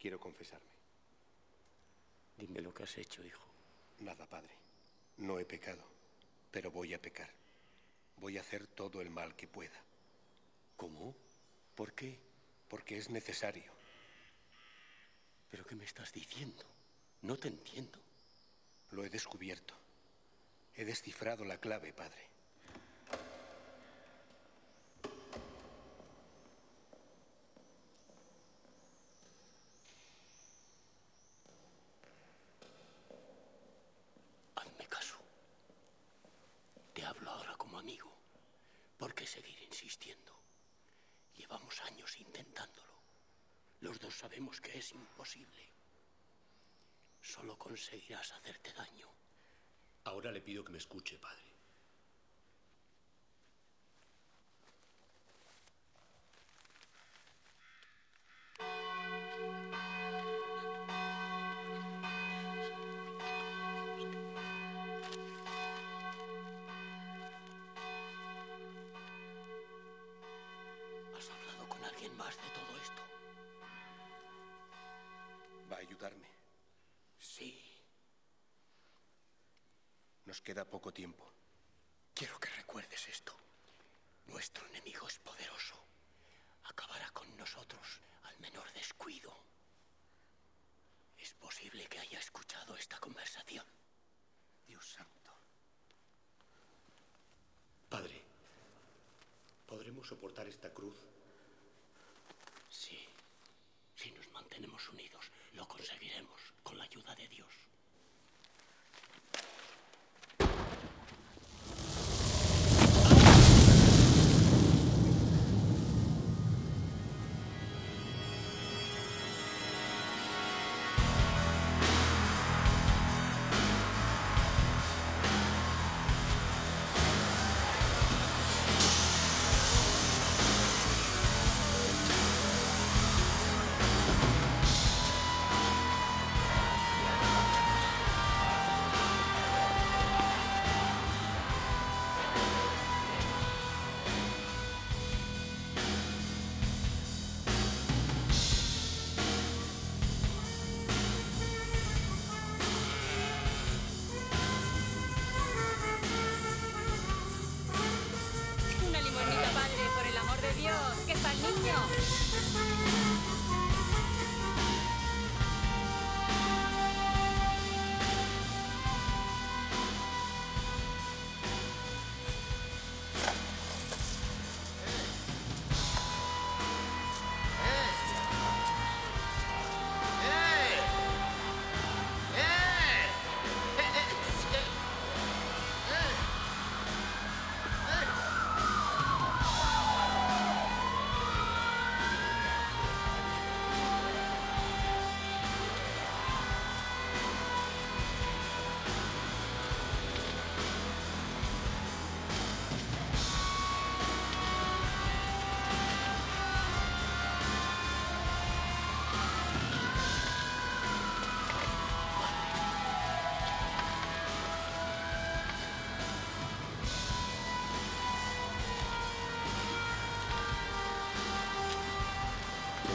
Quiero confesarme. Dime lo que has hecho, hijo. Nada, padre. No he pecado, pero voy a pecar. Voy a hacer todo el mal que pueda. ¿Cómo? ¿Por qué? Porque es necesario. ¿Pero qué me estás diciendo? No te entiendo. Lo he descubierto. He descifrado la clave, padre. Hazme caso. Te hablo ahora como amigo. ¿Por qué seguir insistiendo? Llevamos años intentándolo. Los dos sabemos que es imposible. Solo conseguirás hacerte daño. Ahora le pido que me escuche, padre.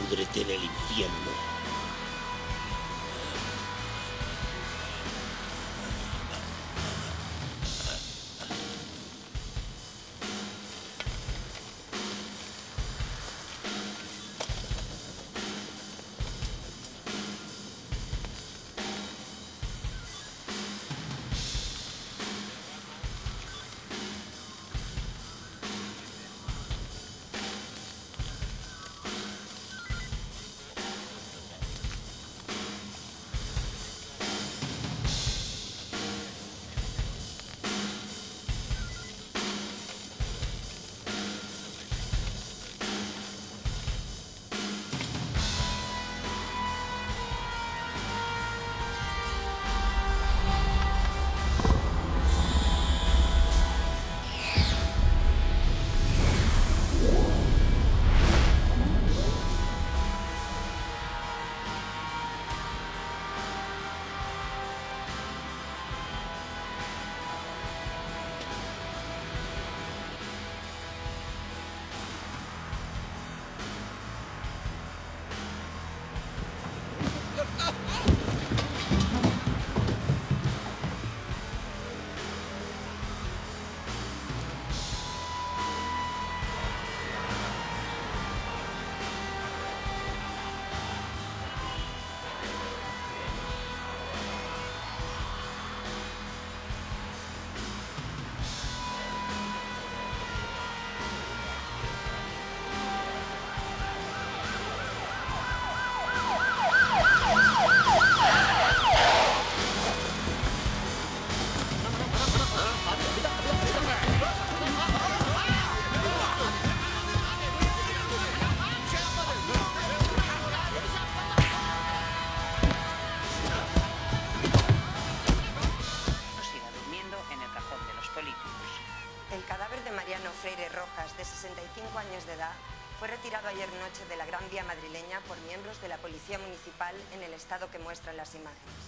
Púdrete en noche de la Gran Vía madrileña por miembros de la Policía Municipal en el estado que muestran las imágenes.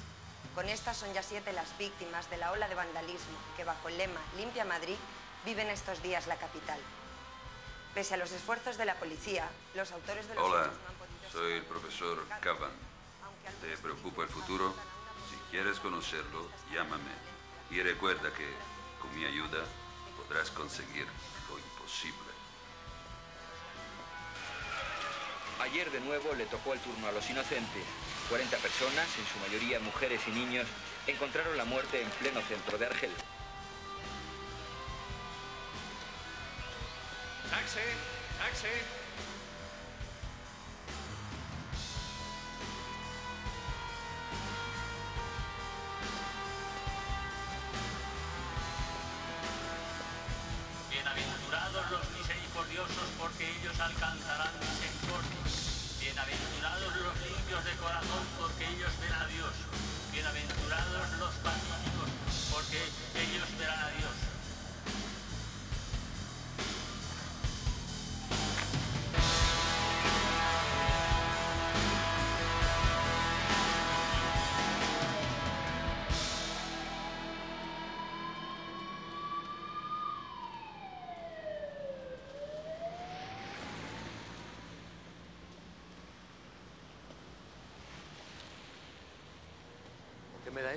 Con estas son ya siete las víctimas de la ola de vandalismo que bajo el lema Limpia Madrid viven estos días la capital. Pese a los esfuerzos de la policía, los autores de los Hola, hechos no han podido soy el profesor Cavan. ¿Te preocupa el futuro? Si quieres conocerlo, llámame. Y recuerda que, con mi ayuda, podrás conseguir lo imposible. Ayer de nuevo le tocó el turno a los inocentes. 40 personas, en su mayoría mujeres y niños, encontraron la muerte en pleno centro de Argel. ¡Taxi! ¡Taxi! Bienaventurados los misericordiosos, porque ellos alcanzarán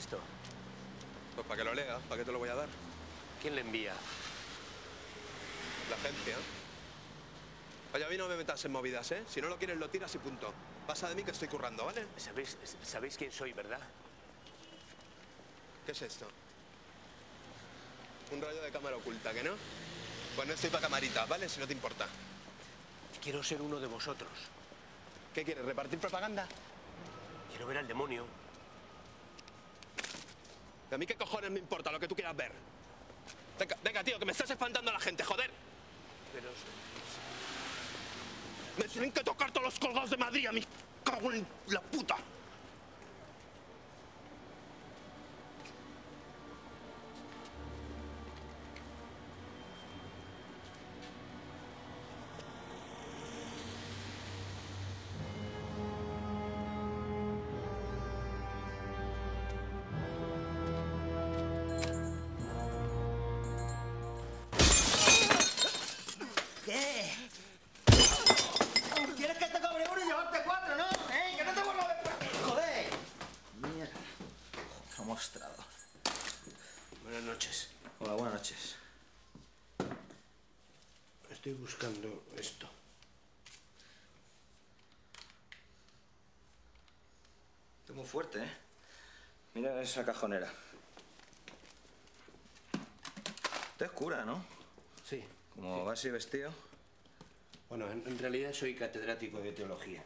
esto? Pues para que lo leas, ¿para qué te lo voy a dar? ¿Quién le envía? La agencia. Oye, a mí no me metas en movidas, ¿eh? Si no lo quieres, lo tiras y punto. Pasa de mí que estoy currando, ¿vale? ¿Sabéis, ¿Sabéis quién soy, verdad? ¿Qué es esto? Un rollo de cámara oculta, ¿que no? Pues no estoy para camaritas, ¿vale? Si no te importa. Quiero ser uno de vosotros. ¿Qué quieres? ¿Repartir propaganda? Quiero ver al demonio. ¿A mí qué cojones me importa lo que tú quieras ver? Venga, venga, tío, que me estás espantando a la gente, joder. Pero Me tienen que tocar todos los colgados de Madrid a mí. Cago en la puta. Estoy muy fuerte, ¿eh? Mira esa cajonera. Te es cura, ¿no? Sí. Como vas así vestido. Bueno, en, en realidad soy catedrático de teología.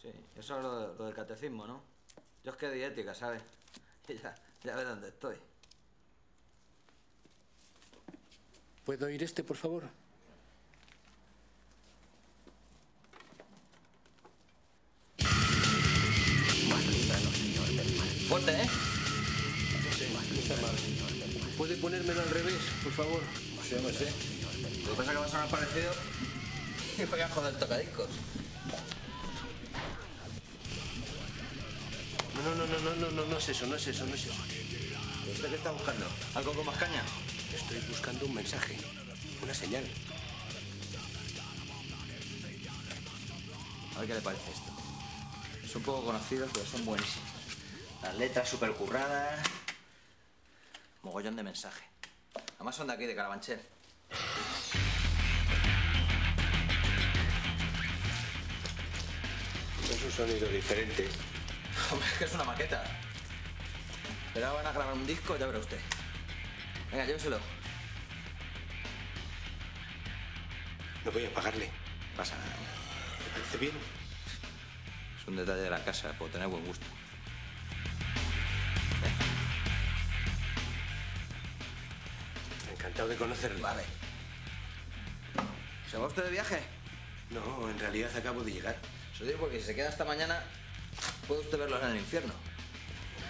Sí, eso es lo, lo del catecismo, ¿no? Yo es que de ética, ¿sabes? Y ya, ya ves dónde estoy. ¿Puedo oír este, por favor? Ponérmelo al revés, por favor? Sí, hombre, sí. Lo que pasa es que va a parecido y voy a joder tocadiscos. No, no, no, no, no, no, no es eso, no es eso, no es eso. ¿Usted qué está buscando? ¿Algo con más caña? Estoy buscando un mensaje, una señal. A ver qué le parece esto. Son poco conocidos, pero son buenísimos. Las letras súper curradas. Mogollón de mensaje. Además son de aquí, de Carabanchel. Es un sonido diferente. Hombre, es que es una maqueta. Pero ahora van a grabar un disco, ya verá usted. Venga, lléveselo. No voy a pagarle. Pasa nada. ¿Me parece bien? Es un detalle de la casa, puedo tener buen gusto. Encantado de conocerle. Vale. ¿Se va usted de viaje? No, en realidad acabo de llegar. Se lo digo porque si se queda hasta mañana, puede usted verlos en el infierno.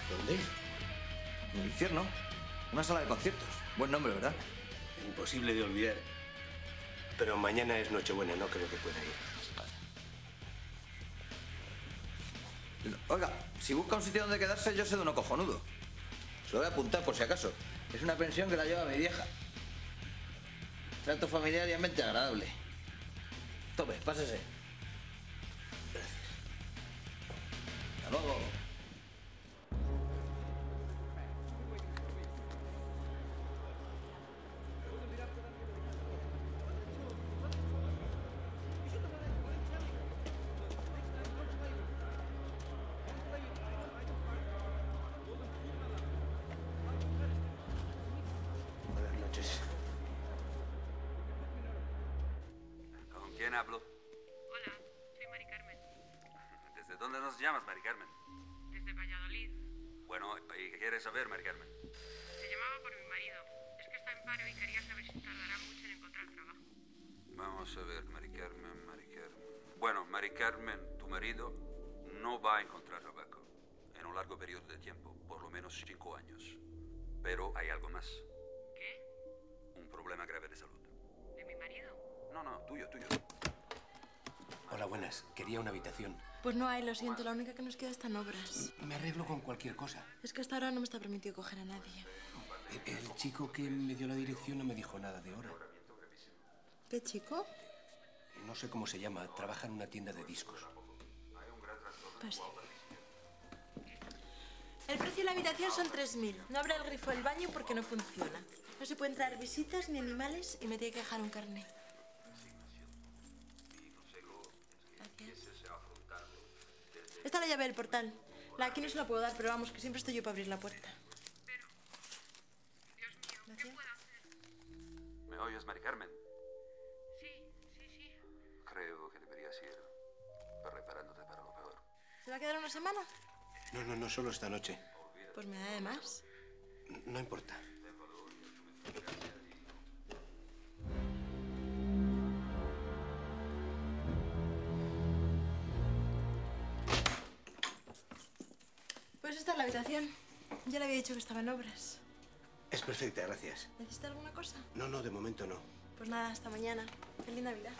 ¿Dónde? ¿En el infierno? Una sala de conciertos. Buen nombre, ¿verdad? Imposible de olvidar. Pero mañana es Nochebuena, no creo que pueda ir. Oiga, si busca un sitio donde quedarse, yo sé de uno cojonudo. Se lo voy a apuntar por si acaso. Es una pensión que la lleva mi vieja. Trato familiar y ambiente agradable. Tome, pásese. Hasta luego. Quién hablo? Hola, soy Mari Carmen, ¿Desde dónde nos llamas, Mari Carmen? desde Valladolid. Bueno, ¿y qué quieres saber, Mari Carmen? Te llamaba por mi marido. Es que está en paro y quería saber si tardará mucho en encontrar trabajo. Vamos a ver, Mari Carmen, Mari Carmen. Bueno, Mari Carmen, tu marido no va a encontrar trabajo en un largo periodo de tiempo, por lo menos cinco años. Pero hay algo más. ¿Qué? Un problema grave de salud. ¿De mi marido? No, no, tuyo, tuyo. Hola, buenas. Quería una habitación. Pues no hay, lo siento, la única que nos queda está en obras. Me arreglo con cualquier cosa. Es que hasta ahora no me está permitido coger a nadie. El, el chico que me dio la dirección no me dijo nada de hora. ¿Qué chico? No sé cómo se llama. Trabaja en una tienda de discos. Pues sí. El precio de la habitación son 3.000. No abre el grifo del baño porque no funciona. No se pueden traer visitas ni animales y me tiene que dejar un carnet. Esta es la llave del portal. La aquí no se la puedo dar, pero vamos, que siempre estoy yo para abrir la puerta. Gracias. ¿Me oyes, Mari Carmen? Sí, sí, sí. Creo que deberías ir preparándote para lo peor. ¿Se va a quedar una semana? No, no, no solo esta noche. Pues me da de más. No importa. Pues esta es la habitación. Ya le había dicho que estaba en obras. Es perfecta, gracias. ¿Necesita alguna cosa? No, no, de momento no. Pues nada, hasta mañana. Feliz Navidad.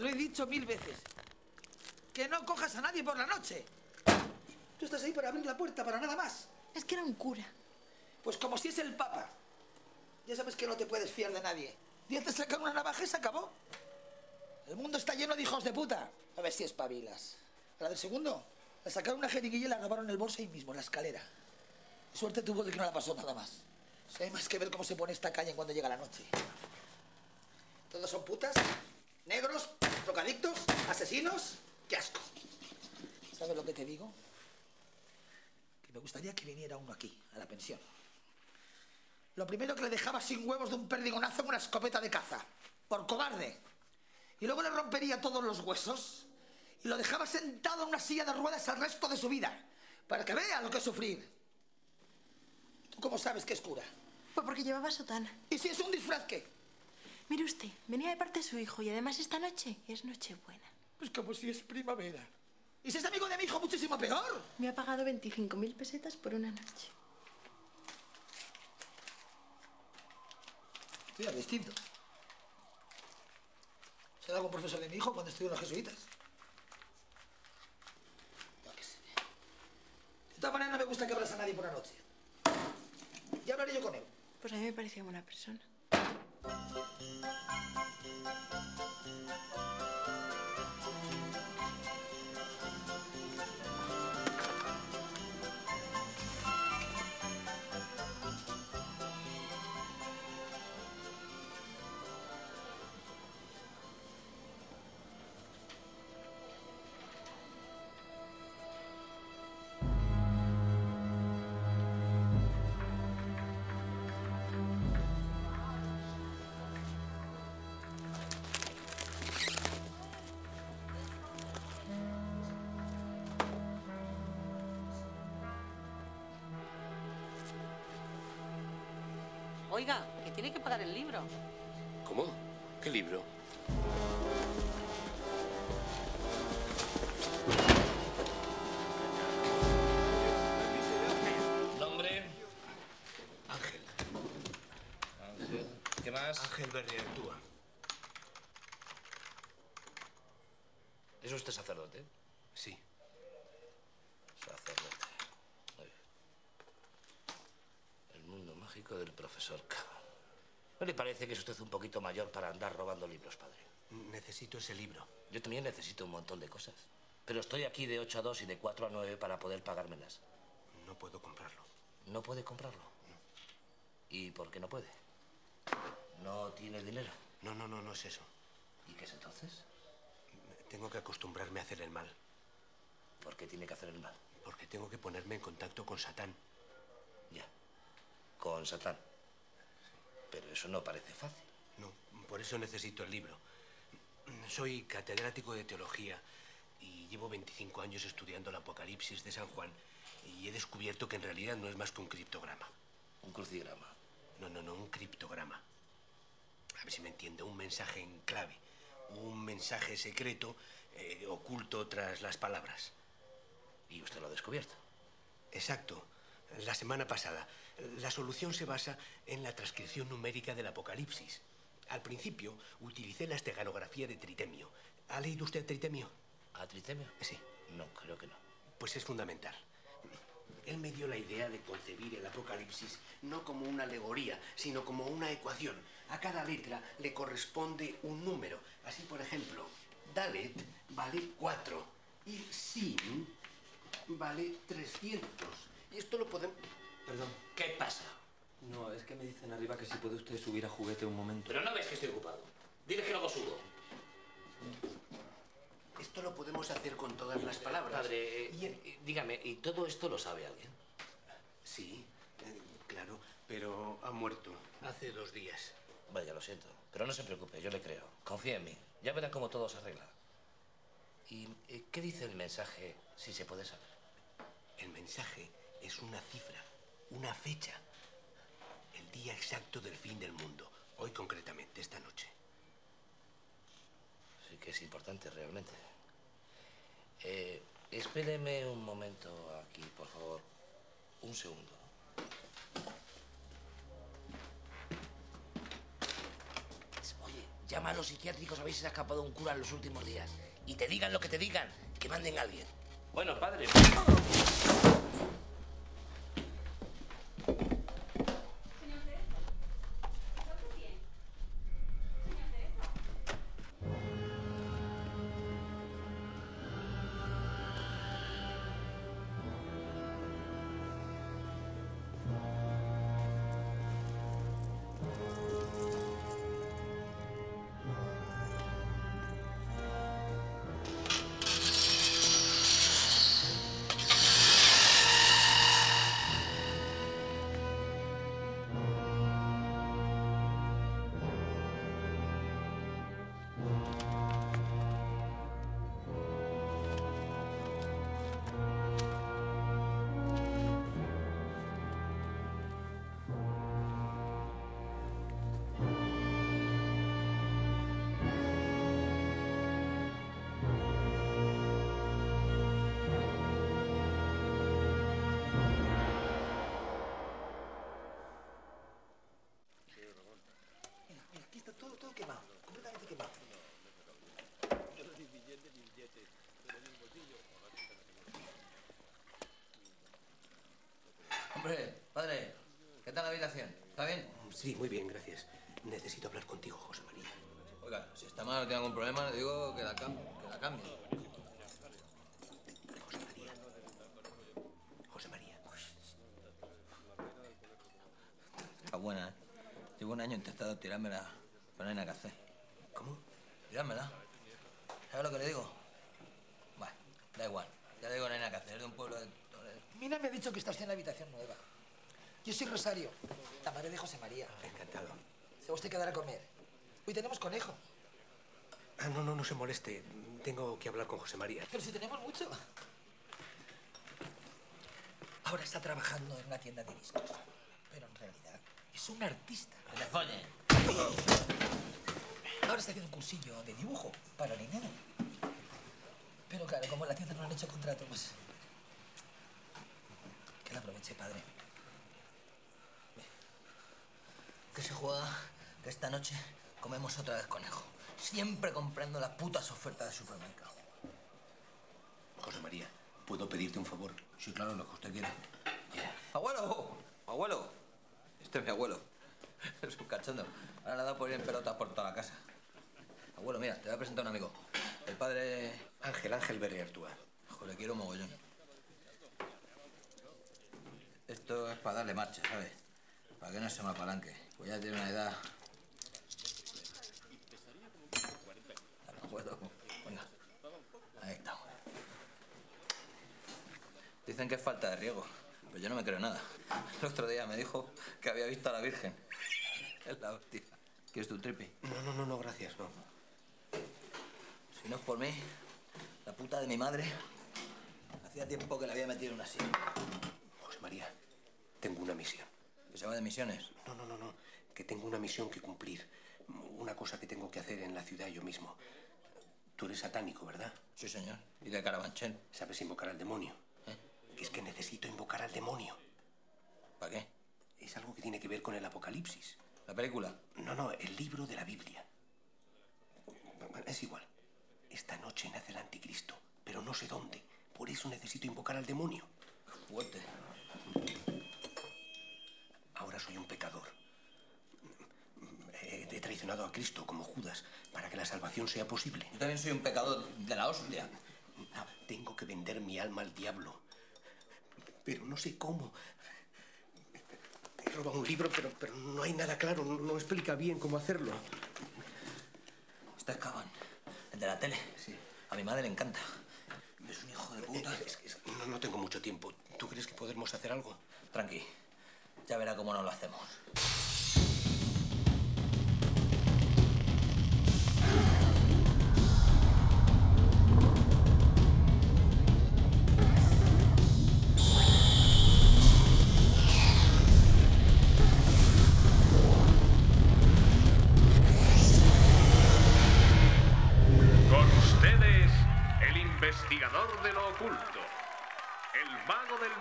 Te lo he dicho mil veces. Que no cojas a nadie por la noche. Tú estás ahí para abrir la puerta, para nada más. Es que era un cura. Pues como si es el Papa. Ya sabes que no te puedes fiar de nadie. Día te sacan una navaja y se acabó. El mundo está lleno de hijos de puta. A ver si espabilas. A la del segundo, le sacaron una jeringuilla y la grabaron en el bolso ahí mismo, en la escalera. Suerte tuvo de que no la pasó nada más. Si hay más que ver cómo se pone esta calle cuando llega la noche. Todos son putas, negros, drogadictos, asesinos. ¡Qué asco! ¿Sabes lo que te digo? Que me gustaría que viniera uno aquí, a la pensión. Lo primero que le dejaba sin huevos de un perdigonazo en una escopeta de caza, por cobarde. Y luego le rompería todos los huesos y lo dejaba sentado en una silla de ruedas el resto de su vida, para que vea lo que es sufrir. ¿Tú cómo sabes que es cura? Pues porque llevaba sotana. ¿Y si es un disfraz qué? Mire usted, venía de parte de su hijo y además esta noche es Nochebuena. Pues como si es primavera. ¿Y si es amigo de mi hijo, muchísimo peor? Me ha pagado 25.000 pesetas por una noche. Estudia distinto. ¿Será algún profesor de mi hijo cuando estudió en los jesuitas? Sé. De todas maneras, no me gusta que abras a nadie por la noche. Ya hablaré yo con él. Pues a mí me parecía buena persona. Oiga, que tiene que pagar el libro. ¿Cómo? ¿Qué libro? ¿Nombre? Ángel. Ángel. ¿Qué más? Ángel Berriartúa. ¿Es usted sacerdote? Sí. Sacerdote. Muy bien. El mundo mágico del profesor K. ¿No le parece que es usted un poquito mayor para andar robando libros, padre? Necesito ese libro. Yo también necesito un montón de cosas. Pero estoy aquí de 8 a 2 y de 4 a 9 para poder pagármelas. No puedo comprarlo. ¿No puede comprarlo? ¿Y por qué no puede? ¿No tiene dinero? No, no, no, no es eso. ¿Y qué es entonces? Tengo que acostumbrarme a hacer el mal. ¿Por qué tiene que hacer el mal? Porque tengo que ponerme en contacto con Satán. Ya. Con Satán. Pero eso no parece fácil. No, por eso necesito el libro. Soy catedrático de teología y llevo 25 años estudiando el Apocalipsis de San Juan y he descubierto que en realidad no es más que un criptograma. ¿Un crucigrama? No, no, no, un criptograma. A ver si me entiende, un mensaje en clave, un mensaje secreto eh, oculto tras las palabras. ¿Y usted lo ha descubierto? Exacto, la semana pasada. La solución se basa en la transcripción numérica del Apocalipsis. Al principio utilicé la esteganografía de Tritemio. ¿Ha leído usted Tritemio? ¿A Tritemio? Sí. No, creo que no. Pues es fundamental. Él me dio la idea de concebir el Apocalipsis no como una alegoría, sino como una ecuación. A cada letra le corresponde un número. Así, por ejemplo, Dalet vale 4 y Sin vale 300. Y esto lo podemos... Perdón. ¿Qué pasa? No, es que me dicen arriba que si puede usted subir a juguete un momento. Pero no ves que estoy ocupado. Dile que luego subo. Esto lo podemos hacer con todas las palabras. Padre, eh, eh, dígame, ¿y todo esto lo sabe alguien? Sí, eh, claro, pero ha muerto hace dos días. Vaya, lo siento. Pero no se preocupe, yo le creo. Confía en mí. Ya verá cómo todo se arregla. ¿Y eh, qué dice el mensaje, si se puede saber? El mensaje es una cifra, una fecha. El día exacto del fin del mundo. Hoy concretamente, esta noche. Sí que es importante realmente. Eh, espéreme un momento aquí, por favor. Un segundo. Oye, llama a los psiquiátricos a ver si se ha escapado un cura en los últimos días. Y te digan lo que te digan, que manden a alguien. Bueno, padre. Todo, todo quemado, completamente quemado. Hombre, padre, ¿qué tal la habitación? ¿Está bien? Sí, muy bien, gracias. Necesito hablar contigo, José María. Oiga, si está mal, no tiene algún problema, le digo que la, cam que la cambie. José María. José María. Está buena, ¿eh? Llevo un año intentando tirármela, pero no hay nada que hacer. ¿Cómo? Tirármela. ¿Sabes lo que le digo? Bueno, da igual. Ya le digo, no hay nada que hacer. Es de un pueblo de... Mina me ha dicho que estás en la habitación nueva. Yo soy Rosario, la madre de José María. Encantado. Se va usted a quedar a comer. Hoy tenemos conejo. Ah, no, no, no se moleste. Tengo que hablar con José María. Pero si tenemos mucho. Ahora está trabajando en una tienda de discos. Pero en realidad Es un artista. Que. Ahora está haciendo un cursillo de dibujo para niños. Pero claro, como la tienda no han hecho contrato, pues... Que la aproveche, padre. Que se juega que esta noche comemos otra vez conejo. Siempre comprando las putas ofertas de supermercado. José María, ¿puedo pedirte un favor? Sí, claro, lo que usted quiera. ¡Abuelo! ¡Abuelo! Este es mi abuelo. Es un cachondo. Ahora le ha dado por ir en pelotas por toda la casa. Abuelo, mira, te voy a presentar a un amigo. El padre... Ángel, Ángel Berri Artúa. Joder, quiero mogollón. Esto es para darle marcha, ¿sabes? Para que no se me apalanque. Pues ya tiene una edad... Abuelo, venga. Ahí estamos. Dicen que es falta de riego, pero yo no me creo nada. El otro día me dijo que había visto a la Virgen. Es la hostia. ¿Quieres tu tripi? No, no, no, no, gracias, no. Si no es por mí, la puta de mi madre, hacía tiempo que la había metido en una silla. José María, tengo una misión. ¿Que se va de misiones? No, no, no, no. Que tengo una misión que cumplir. Una cosa que tengo que hacer en la ciudad yo mismo. Tú eres satánico, ¿verdad? Sí, señor. Y de Carabanchel. ¿Sabes invocar al demonio? Que es que necesito invocar al demonio. ¿Para qué? Es algo que tiene que ver con el Apocalipsis. ¿La película? No, no, el libro de la Biblia. Es igual. Esta noche nace el anticristo, pero no sé dónde. Por eso necesito invocar al demonio. Fuerte. Ahora soy un pecador. He, traicionado a Cristo como Judas para que la salvación sea posible. Yo también soy un pecador de la hostia. No, tengo que vender mi alma al diablo. Pero no sé cómo. He robado un libro, pero, pero no hay nada claro. No, no explica bien cómo hacerlo. Este es Caban, el de la tele. Sí. A mi madre le encanta. Es un hijo de puta. Es- es- no, no tengo mucho tiempo. ¿Tú crees que podemos hacer algo? Tranqui. Ya verá cómo nos lo hacemos.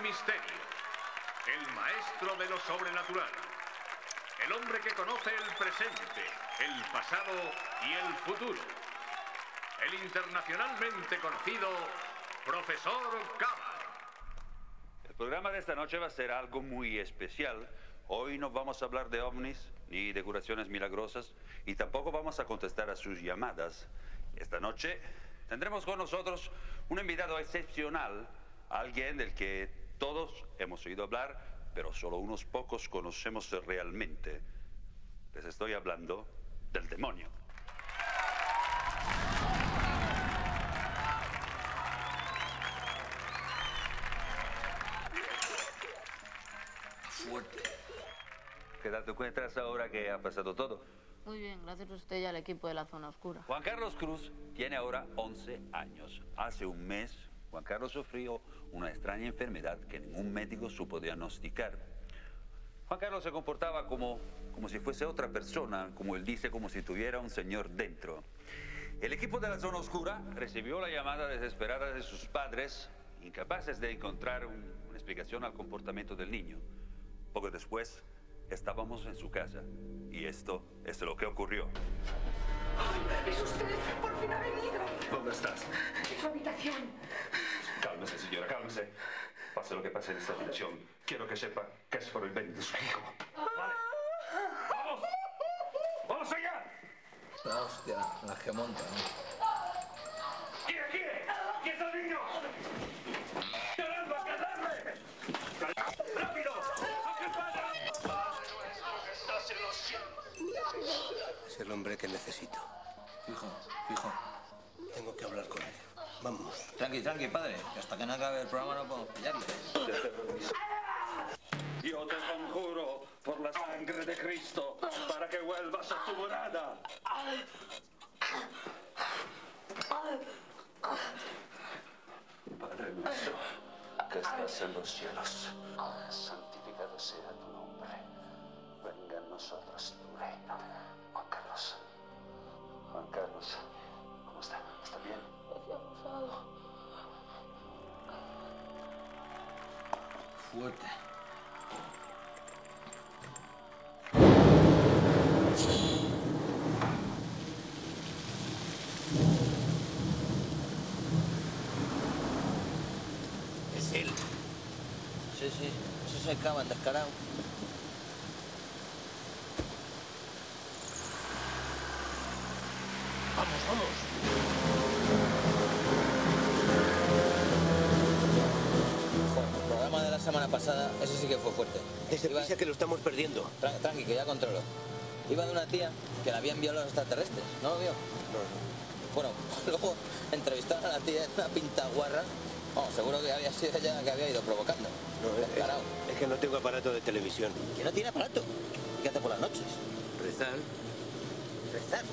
Misterio, el maestro de lo sobrenatural, el hombre que conoce el presente, el pasado y el futuro, el internacionalmente conocido profesor Cava. El programa de esta noche va a ser algo muy especial. Hoy no vamos a hablar de ovnis ni de curaciones milagrosas y tampoco vamos a contestar a sus llamadas. Esta noche tendremos con nosotros un invitado excepcional, alguien del que todos hemos oído hablar, pero solo unos pocos conocemos realmente. Les estoy hablando del demonio. Fuerte. ¿Qué tal te encuentras ahora que ha pasado todo? Muy bien, gracias a usted y al equipo de la zona oscura. Juan Carlos Cruz tiene ahora 11 años. Hace un mes, Juan Carlos sufrió una extraña enfermedad que ningún médico supo diagnosticar. Juan Carlos se comportaba como, como si fuese otra persona, como él dice, como si tuviera un señor dentro. El equipo de la zona oscura recibió la llamada desesperada de sus padres, incapaces de encontrar un- una explicación al comportamiento del niño. Poco después, estábamos en su casa y esto es lo que ocurrió. ¿Es usted? ¡Por fin ha venido! ¿Dónde estás? En su habitación. Cálmese, señora, cálmese. Pase lo que pase en esta habitación. Quiero que sepa que es por el bien de su hijo. Vale. ¡Vamos! ¡Vamos allá! La hostia, las que montan. ¿Y aquí? ¿Quién es el niño? Es el hombre que necesito. Fijo, fijo. Tengo que hablar con él. Vamos. Tranqui, tranqui, padre. Que hasta que no acabe el programa no podemos pillarle. Yo te conjuro por la sangre de Cristo para que vuelvas a tu morada. Padre nuestro, que estás en los cielos, santificado sea tu nombre. Venga nosotros tu reino. Juan Carlos. ¿Cómo está? ¿Está bien? Fuerte. Es él. Sí, sí. Eso se acaban descarado. Vamos, vamos. Joder, el programa de la semana pasada, ese sí que fue fuerte. Desde prisa que lo estamos perdiendo. Tra- tranqui, que ya controlo. Iba de una tía que la habían violado los extraterrestres. ¿No lo vio? Bueno, luego entrevistaron a la tía, una pinta guarra. Vamos, seguro que había sido ella que había ido provocando. Descarado. Es que no tengo aparato de televisión. ¿Que no tiene aparato? ¿Qué hace por las noches? Rezar. Rezar.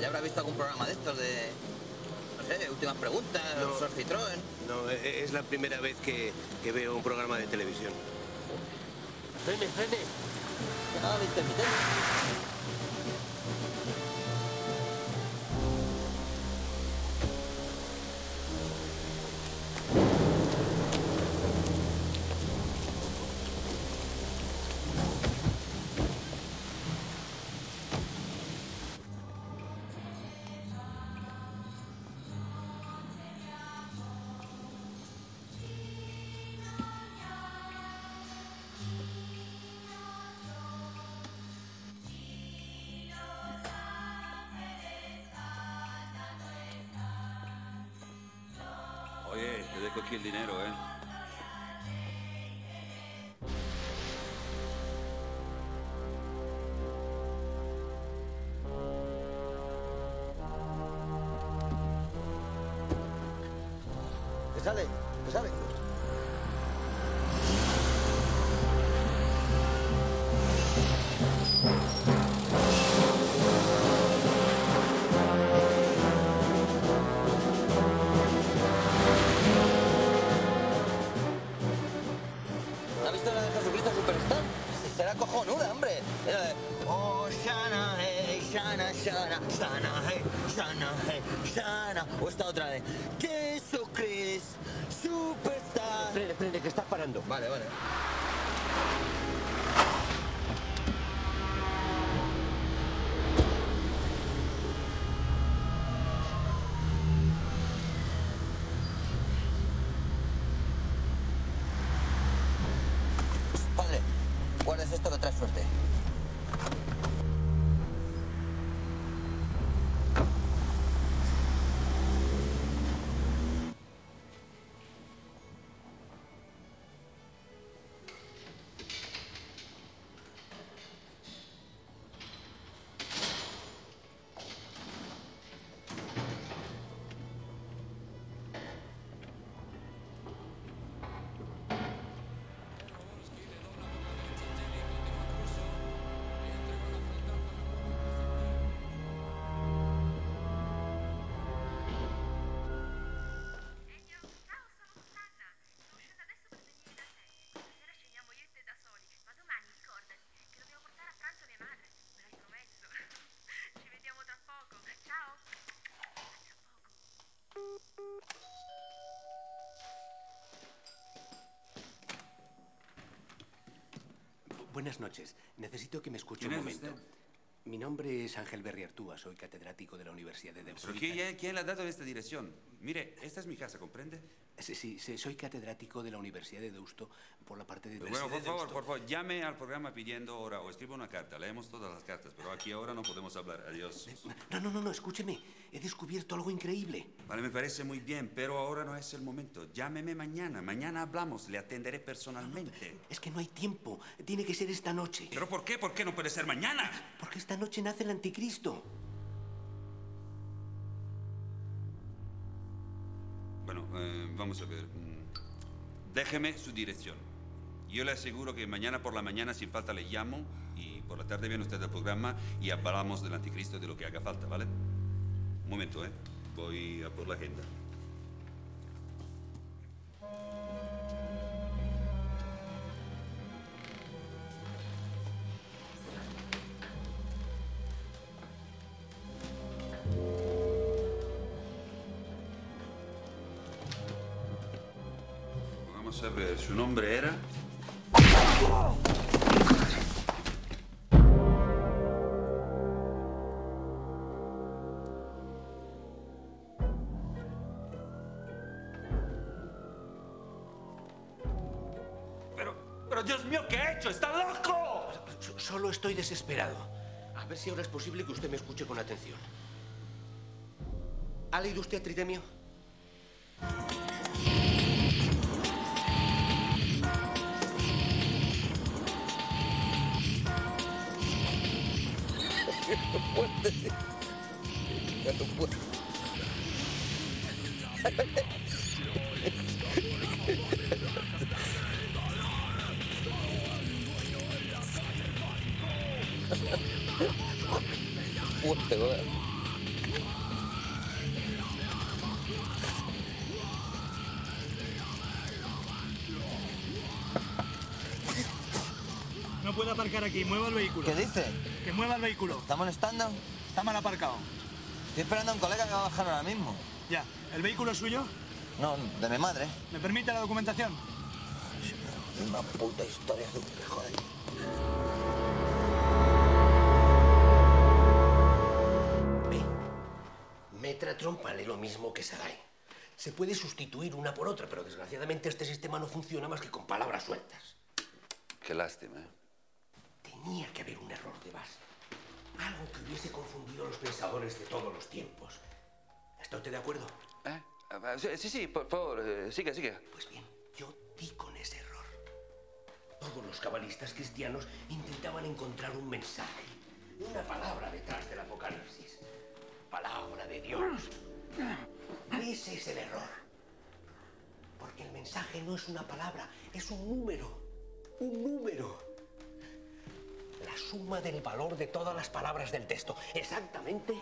Ya habrá visto algún programa de estos de... No sé, últimas preguntas, No. Citroën. No, e- es la primera vez que, que veo un programa de televisión. Frene, frene. Que nada de intermitente. Dejo aquí el dinero, ¿eh? Que sale, que sale. Shana. O esta otra de... Jesucristo Buenas noches. Necesito que me escuche un ¿Quién es momento. usted? Mi nombre es Ángel Berriartúa, soy catedrático de la Universidad de Deusto. ¿Pero quién, quién le ha dado esta dirección? Mire, esta es mi casa, ¿comprende? Sí, sí, sí, soy catedrático de la Universidad de Deusto por la parte de Bueno, por favor, por favor, llame al programa pidiendo hora o escriba una carta. Leemos todas las cartas, pero aquí ahora no podemos hablar. Adiós. No, no, no, no, escúcheme. He descubierto algo increíble. Vale, me parece muy bien, pero ahora no es el momento. Llámeme mañana. Mañana hablamos. Le atenderé personalmente. Es que no hay tiempo. Tiene que ser esta noche. ¿Pero por qué? ¿Por qué no puede ser mañana? Porque esta noche nace el anticristo. Bueno, eh, vamos a ver. Déjeme su dirección. Yo le aseguro que mañana por la mañana, sin falta, le llamo y por la tarde viene usted al programa y hablamos del anticristo y de lo que haga falta, ¿vale? Un momento, ¿eh? Voy a por la agenda. Vamos a ver, su nombre era... estoy desesperado. A ver si ahora es posible que usted me escuche con atención. ¿Ha leído usted Tritemio? No puedo. Ya no puedo. Vehículo. ¿Qué dice? Que mueva el vehículo. ¿Está molestando? Está mal aparcado. Estoy esperando a un colega que va a bajar ahora mismo. Ya, ¿el vehículo es suyo? No, de mi madre. ¿Me permite la documentación? Una puta historia de que joder. Metra Trompale lo mismo que Sarai. Se puede sustituir una por otra, pero desgraciadamente este sistema no funciona más que con palabras sueltas. Qué lástima, ¿eh? Tenía que haber un error de base. Algo que hubiese confundido a los pensadores de todos los tiempos. ¿Está usted de acuerdo? ¿Eh? Ah, Sí, sí, por favor, eh, siga, siga. Pues bien, yo di con ese error. Todos los cabalistas cristianos intentaban encontrar un mensaje, una palabra detrás del Apocalipsis. Palabra de Dios. Ese es el error. Porque el mensaje no es una palabra, es un número. Un número. La suma del valor de todas las palabras del texto. Exactamente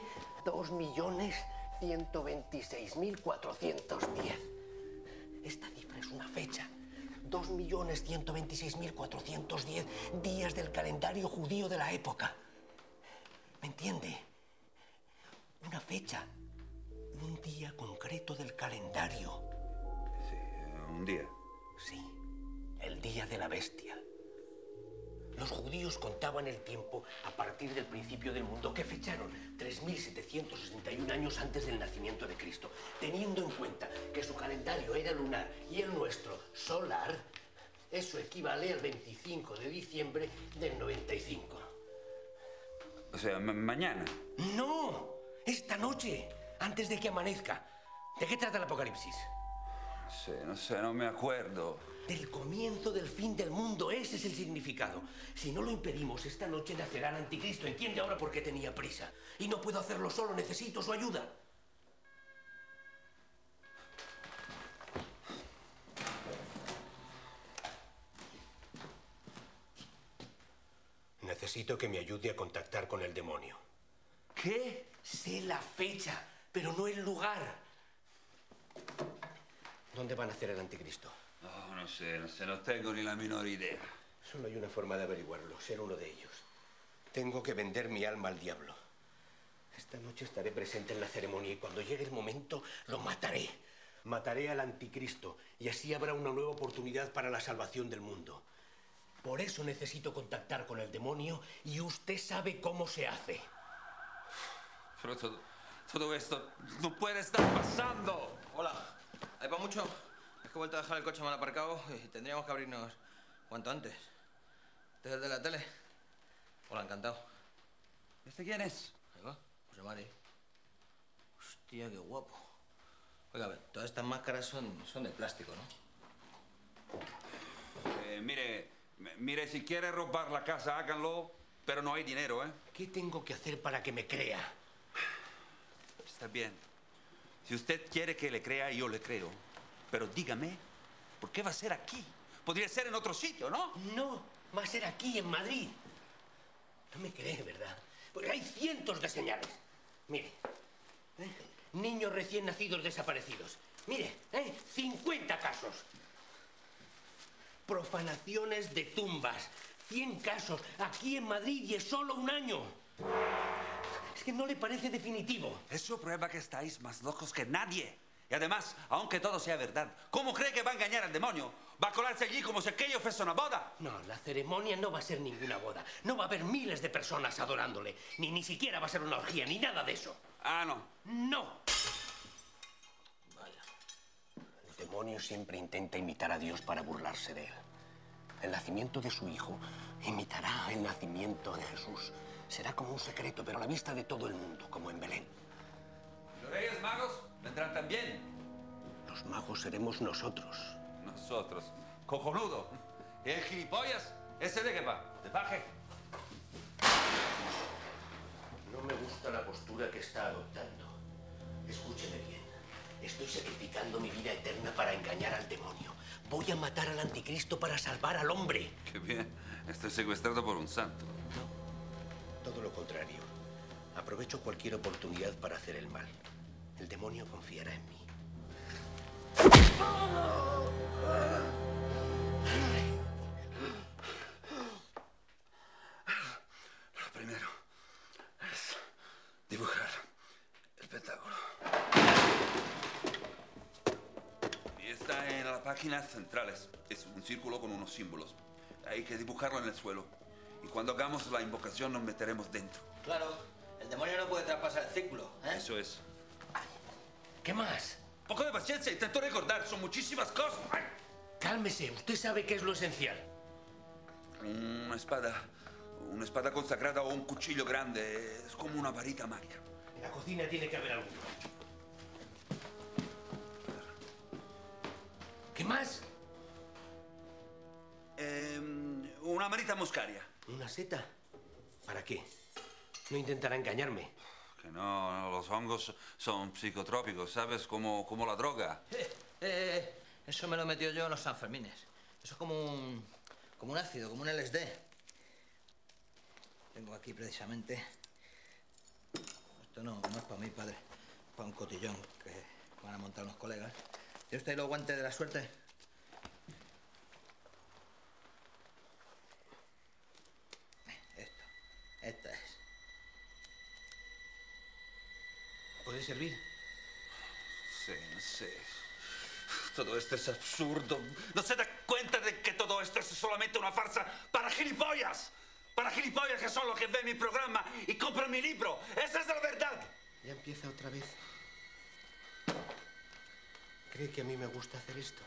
2.126.410. Esta cifra es una fecha. 2.126.410 días del calendario judío de la época. ¿Me entiende? Una fecha. Un día concreto del calendario. Un día. Sí, el día de la bestia. Los judíos contaban el tiempo a partir del principio del mundo, que fecharon 3.761 años antes del nacimiento de Cristo. Teniendo en cuenta que su calendario era lunar y el nuestro solar, eso equivale al 25 de diciembre del 95. O sea, ma- mañana. ¡No! Esta noche, antes de que amanezca. ¿De qué trata el Apocalipsis? No sé, no sé, no me acuerdo. Del comienzo del fin del mundo, ese es el significado. Si no lo impedimos, esta noche nacerá el anticristo. ¿Entiende ahora por qué tenía prisa? Y no puedo hacerlo solo, necesito su ayuda. Necesito que me ayude a contactar con el demonio. ¿Qué? Sé la fecha, pero no el lugar. ¿Dónde van a hacer el anticristo? No sé, no sé, no tengo ni la menor idea. Solo hay una forma de averiguarlo, ser uno de ellos. Tengo que vender mi alma al diablo. Esta noche estaré presente en la ceremonia y cuando llegue el momento lo mataré. Mataré al anticristo y así habrá una nueva oportunidad para la salvación del mundo. Por eso necesito contactar con el demonio y usted sabe cómo se hace. Pero todo, todo esto no puede estar pasando. Hola, ¿hay para mucho? He vuelto a dejar el coche mal aparcado y tendríamos que abrirnos cuanto antes. ¿Este es el de la tele? Hola, encantado. ¿Este quién es? Ahí va, José Mari. Hostia, qué guapo. Oiga, a ver, todas estas máscaras son, son de plástico, ¿no? Eh, mire, mire, si quiere robar la casa, háganlo, pero no hay dinero, ¿eh? ¿Qué tengo que hacer para que me crea? Está bien. Si usted quiere que le crea, yo le creo. Pero dígame, ¿por qué va a ser aquí? Podría ser en otro sitio, ¿no? No, va a ser aquí, en Madrid. No me cree, ¿verdad? Porque hay cientos de señales. Mire, ¿eh? niños recién nacidos desaparecidos. Mire, ¿eh? 50 casos. Profanaciones de tumbas. 100 casos aquí en Madrid y es solo un año. Es que no le parece definitivo. Eso prueba que estáis más locos que nadie. Y además, aunque todo sea verdad, ¿cómo cree que va a engañar al demonio? Va a colarse allí como si aquello fuese una boda. No, la ceremonia no va a ser ninguna boda. No va a haber miles de personas adorándole. Ni ni siquiera va a ser una orgía, ni nada de eso. Ah, no. No. El demonio siempre intenta imitar a Dios para burlarse de él. El nacimiento de su hijo imitará el nacimiento de Jesús. Será como un secreto, pero a la vista de todo el mundo, como en Belén. ¿Los reyes magos vendrán también? Los magos seremos nosotros. Nosotros. Cojonudo. ¿Y el gilipollas? ¿Ese de qué va? ¿De paje? No me gusta la postura que está adoptando. Escúcheme bien. Estoy sacrificando mi vida eterna para engañar al demonio. Voy a matar al anticristo para salvar al hombre. Qué bien. Estoy secuestrado por un santo. Todo lo contrario. Aprovecho cualquier oportunidad para hacer el mal. El demonio confiará en mí. Lo primero es dibujar el pentágono. Y está en la página centrales. Es un círculo con unos símbolos. Hay que dibujarlo en el suelo. Y cuando hagamos la invocación nos meteremos dentro. Claro, el demonio no puede traspasar el círculo, ¿eh? Eso es. ¿Qué más? Poco de paciencia, intento recordar. Son muchísimas cosas. Ay. Cálmese, usted sabe qué es lo esencial. Una espada. Una espada consagrada o un cuchillo grande. Es como una varita mágica. En la cocina tiene que haber alguno. ¿Qué más? Eh, una manita muscaria. ¿Una seta? ¿Para qué? No intentará engañarme. Que no, los hongos son psicotrópicos, ¿sabes? Como, como la droga. Eh, eh, eso me lo metió yo en los Sanfermines. Eso es como un, como un ácido, como un LSD. Tengo aquí precisamente... Esto no, no es para mí, padre. Para un cotillón que van a montar unos colegas. ¿Tiene usted los guantes de la suerte? Esto. Esta es. ¿Puede servir? Sí, no sé. Todo esto es absurdo. ¿No se da cuenta de que todo esto es solamente una farsa para gilipollas? Para gilipollas que son los que ven mi programa y compran mi libro. Esa es la verdad. Ya empieza otra vez. ¿Cree que a mí me gusta hacer esto?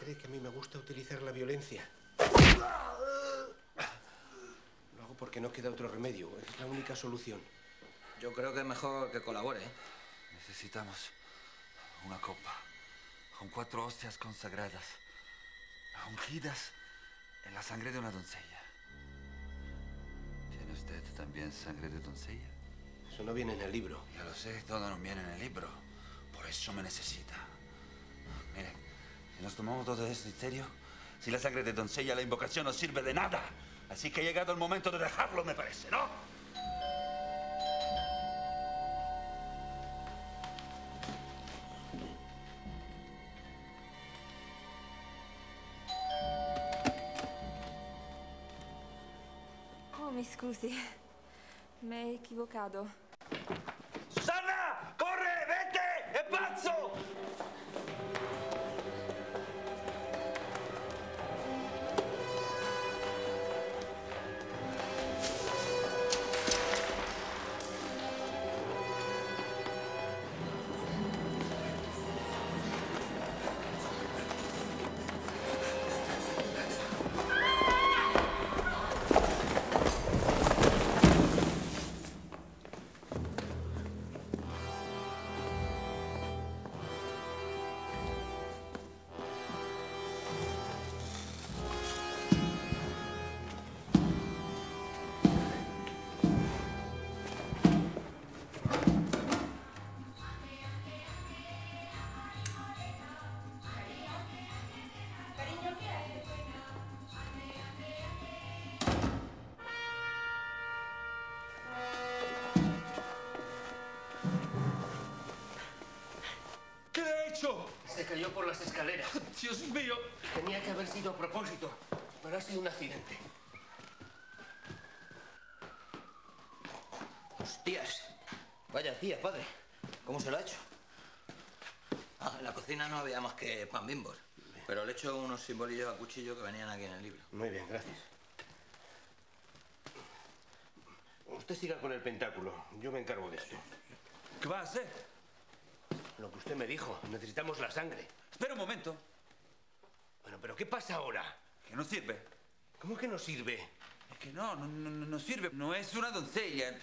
¿Cree que a mí me gusta utilizar la violencia? Lo hago porque no queda otro remedio. Es la única solución. Yo creo que es mejor que colabore. ¿eh? Necesitamos una copa con cuatro hostias consagradas, ungidas en la sangre de una doncella. ¿Tiene usted también sangre de doncella? Eso no viene en el libro. Ya lo sé, todo no viene en el libro. Por eso me necesita. Mire, si nos tomamos todo esto en serio, si la sangre de doncella, la invocación no sirve de nada. Así que ha llegado el momento de dejarlo, me parece, ¿no? Scusi. Mi he equivocato. Hecho? Se cayó por las escaleras. Dios mío. Tenía que haber sido a propósito, pero ha sido un accidente. Hostias. Vaya tía, padre. ¿Cómo se lo ha hecho? Ah, en la cocina no había más que pan bimbos. Pero le echo unos simbolillos a cuchillo que venían aquí en el libro. Muy bien, gracias. Usted siga con el pentáculo. Yo me encargo de esto. ¿Qué va a hacer? Lo que usted me dijo. Necesitamos la sangre. Espera un momento. Bueno, pero ¿qué pasa ahora? Que no sirve. ¿Cómo que no sirve? Es que no, no, no, no sirve. No es una doncella.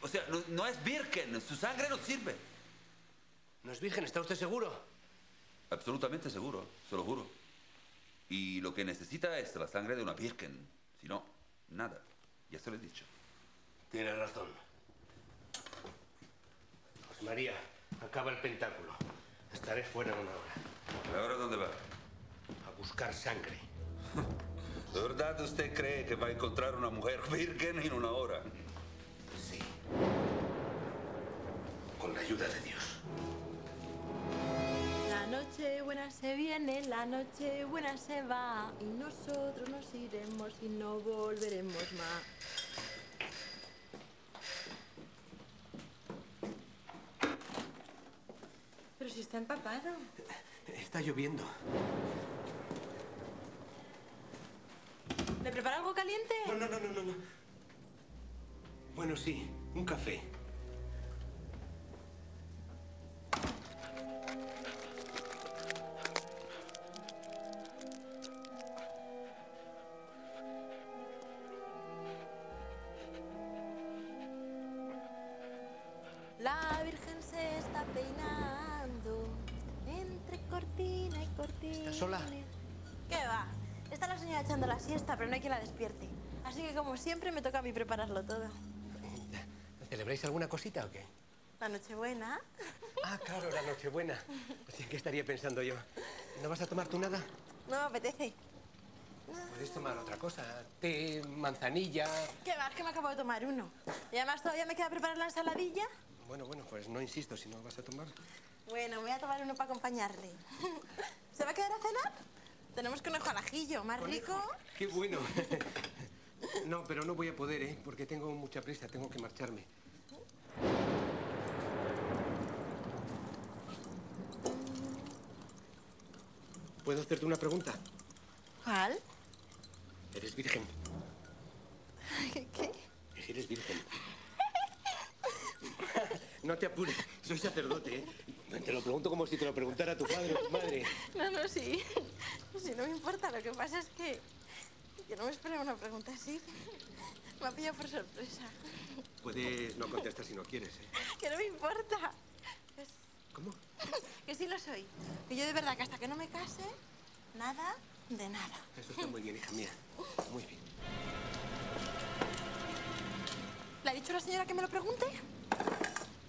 O sea, no, no es virgen. Su sangre no sirve. ¿No es virgen? ¿Está usted seguro? Absolutamente seguro, se lo juro. Y lo que necesita es la sangre de una virgen. Si no, nada. Ya se lo he dicho. Tiene razón. José María, acaba el pentáculo. Estaré fuera en una hora. ¿Y ahora dónde va? A buscar sangre. ¿De verdad usted cree que va a encontrar una mujer virgen en una hora? Sí. Con la ayuda de Dios. La noche buena se viene, la noche buena se va y nosotros nos iremos y no volveremos más. Si está empapado. Está lloviendo. ¿Le prepara algo caliente? No, no, no, no, no, no. Bueno, sí, un café. Pero no hay quien la despierte. Así que como siempre me toca a mí prepararlo todo. ¿Celebráis alguna cosita o qué? La Nochebuena. Ah, claro, la Nochebuena. Pues, ¿En qué estaría pensando yo? ¿No vas a tomar tú nada? No me apetece. Puedes tomar otra cosa. Té, manzanilla. ¿Qué? Es que me acabo de tomar uno. Y además todavía me queda preparar la ensaladilla. Bueno, bueno, pues no insisto si no vas a tomar. Bueno, voy a tomar uno para acompañarle. ¿Se va a quedar a cenar? Tenemos conejo al ajillo, más rico. Qué bueno. No, pero no voy a poder, ¿eh? Porque tengo mucha prisa, tengo que marcharme. ¿Puedo hacerte una pregunta? ¿Cuál? ¿Eres virgen? ¿Qué? Eres virgen. No te apures, soy sacerdote, ¿eh? Te lo pregunto como si te lo preguntara tu padre o tu madre. No, no, sí. Sí, no me importa. Lo que pasa es que yo no me esperaba una pregunta así. Me ha pillado por sorpresa. Puedes no contestar si no quieres, ¿eh? Que no me importa. ¿Cómo? Que sí lo soy. Que yo de verdad que hasta que no me case, nada de nada. Eso está muy bien, hija mía. Muy bien. ¿Le ha dicho la señora que me lo pregunte?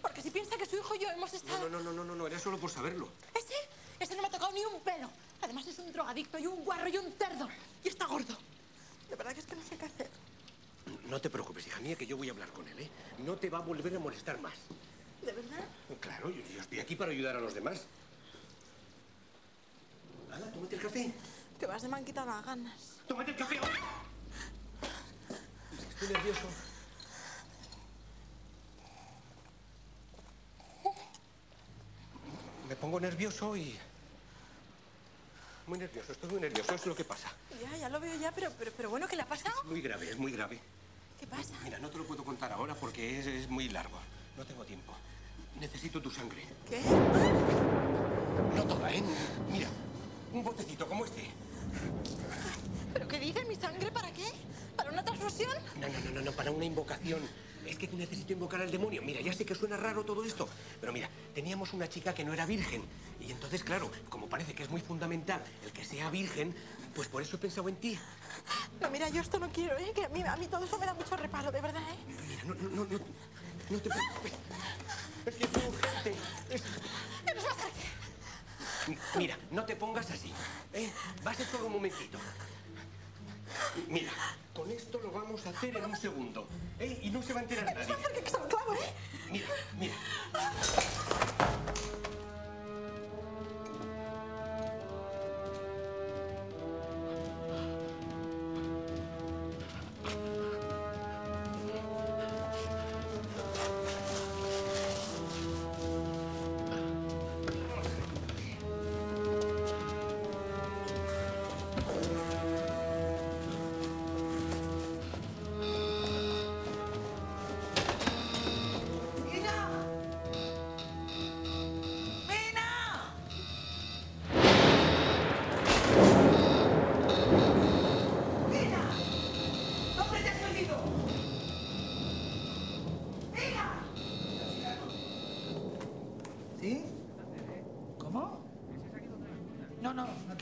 Porque si piensa que su hijo y yo hemos estado... No, no, no, no, no, no, era solo por saberlo. ¿Ese? Ese no me ha tocado ni un pelo. Además es un drogadicto y un guarro y un cerdo. Y está gordo. De verdad que es que no sé qué hacer. No te preocupes, hija mía, que yo voy a hablar con él, ¿eh? No te va a volver a molestar más. ¿De verdad? Claro, yo, yo estoy aquí para ayudar a los demás. Hala, tómate el café. Que vas, han quitado las ganas. ¡Tómate el café ahora! Estoy nervioso. Me pongo nervioso y... Muy nervioso, estoy muy nervioso, es lo que pasa. Ya, ya lo veo ya, pero, pero, pero bueno, ¿qué le ha pasado? Muy grave, es muy grave. ¿Qué pasa? Mira, no te lo puedo contar ahora porque es, es muy largo. No tengo tiempo. Necesito tu sangre. ¿Qué? No toda, ¿eh? Mira, un botecito como este. ¿Pero qué dice? ¿Mi sangre para qué? ¿Para una transfusión? No, no, no, no, no, para una invocación. Es que necesito invocar al demonio. Mira, ya sé que suena raro todo esto, pero mira, teníamos una chica que no era virgen. Y entonces, claro, como parece que es muy fundamental el que sea virgen, pues por eso he pensado en ti. No, mira, yo esto no quiero, ¿eh? Que a mí, a mí todo eso me da mucho reparo, de verdad, ¿eh? Mira, no, no, no, no, te preocupes. Es que es urgente. Es- ¿Qué nos va a hacer? Mira, no te pongas así. ¿eh? Va a solo un momentito. Mira, con esto lo vamos a hacer en un segundo. ¿eh? Y no se va a enterar nadie. ¿eh? Mira, mira.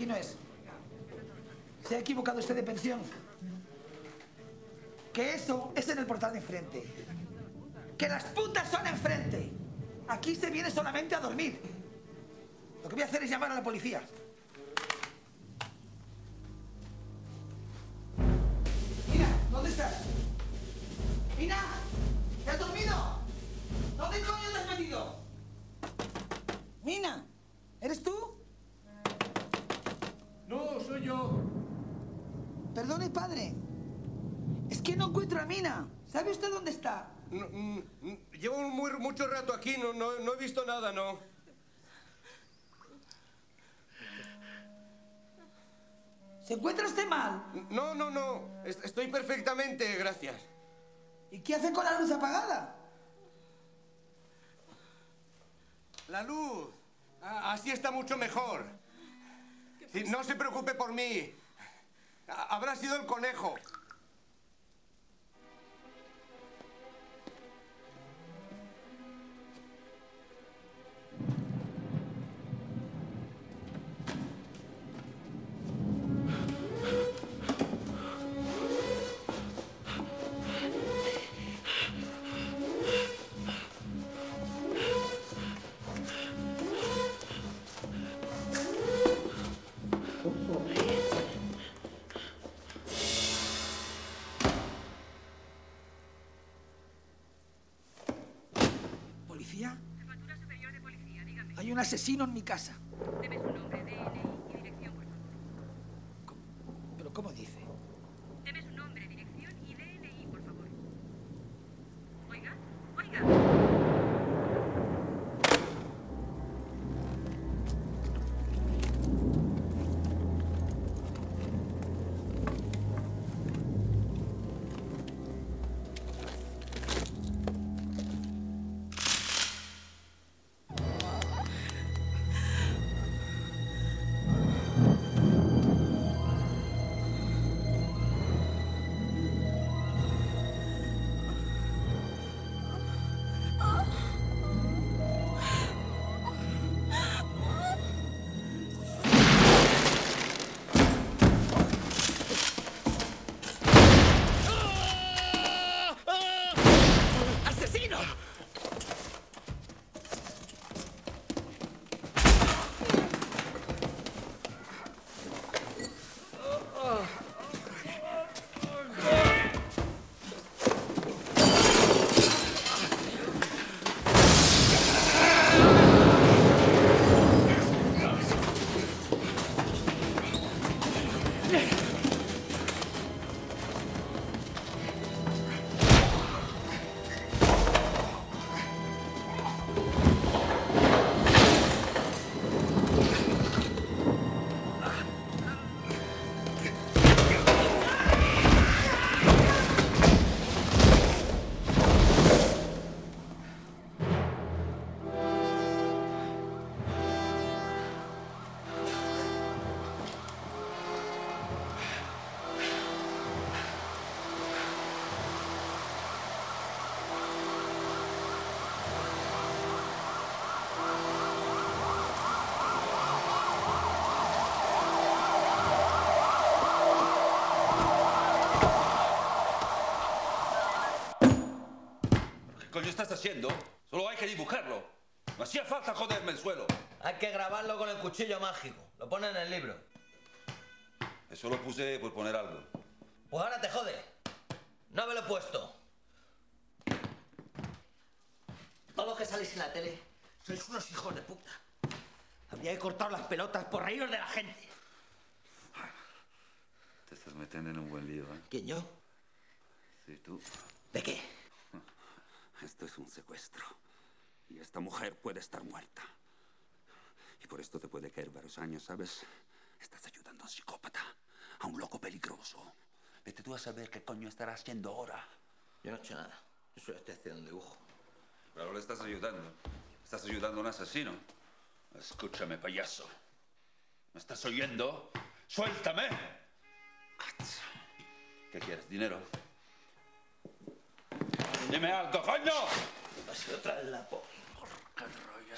Aquí no es. Se ha equivocado este de pensión. Que eso es en el portal de enfrente. Que las putas son enfrente. Aquí se viene solamente a dormir. Lo que voy a hacer es llamar a la policía. Visto nada, no. ¿Se encuentra usted mal? No, no, no. Es- Estoy perfectamente, gracias. ¿Y qué hace con la luz apagada? La luz. Ah, así está mucho mejor. Sí, no se preocupe por mí. Ha- Habrá sido el conejo. Asesino en mi casa. Estás haciendo? Solo hay que dibujarlo. No hacía falta joderme el suelo. Hay que grabarlo con el cuchillo mágico. Lo pone en el libro. Eso lo puse por poner algo. Pues ahora te jode. No me lo he puesto. Todos los que salís en la tele sois unos hijos de puta. Habría que cortar las pelotas por reíros de la gente. Te estás metiendo en un buen lío, ¿eh? ¿Quién yo? Sí, tú. ¿De qué? Esto es un secuestro. Y esta mujer puede estar muerta. Y por esto te puede caer varios años, ¿sabes? Estás ayudando a un psicópata, a un loco peligroso. Vete tú a saber qué coño estará haciendo ahora. Yo no he hecho nada. Yo solo estoy haciendo un dibujo. Pero le estás ayudando. Estás ayudando a un asesino. Escúchame, payaso. ¿Me estás oyendo? ¡Suéltame! ¿Qué quieres? ¿Dinero? ¡Dime algo, coño! Ha sido otra la po... ¿Qué rollo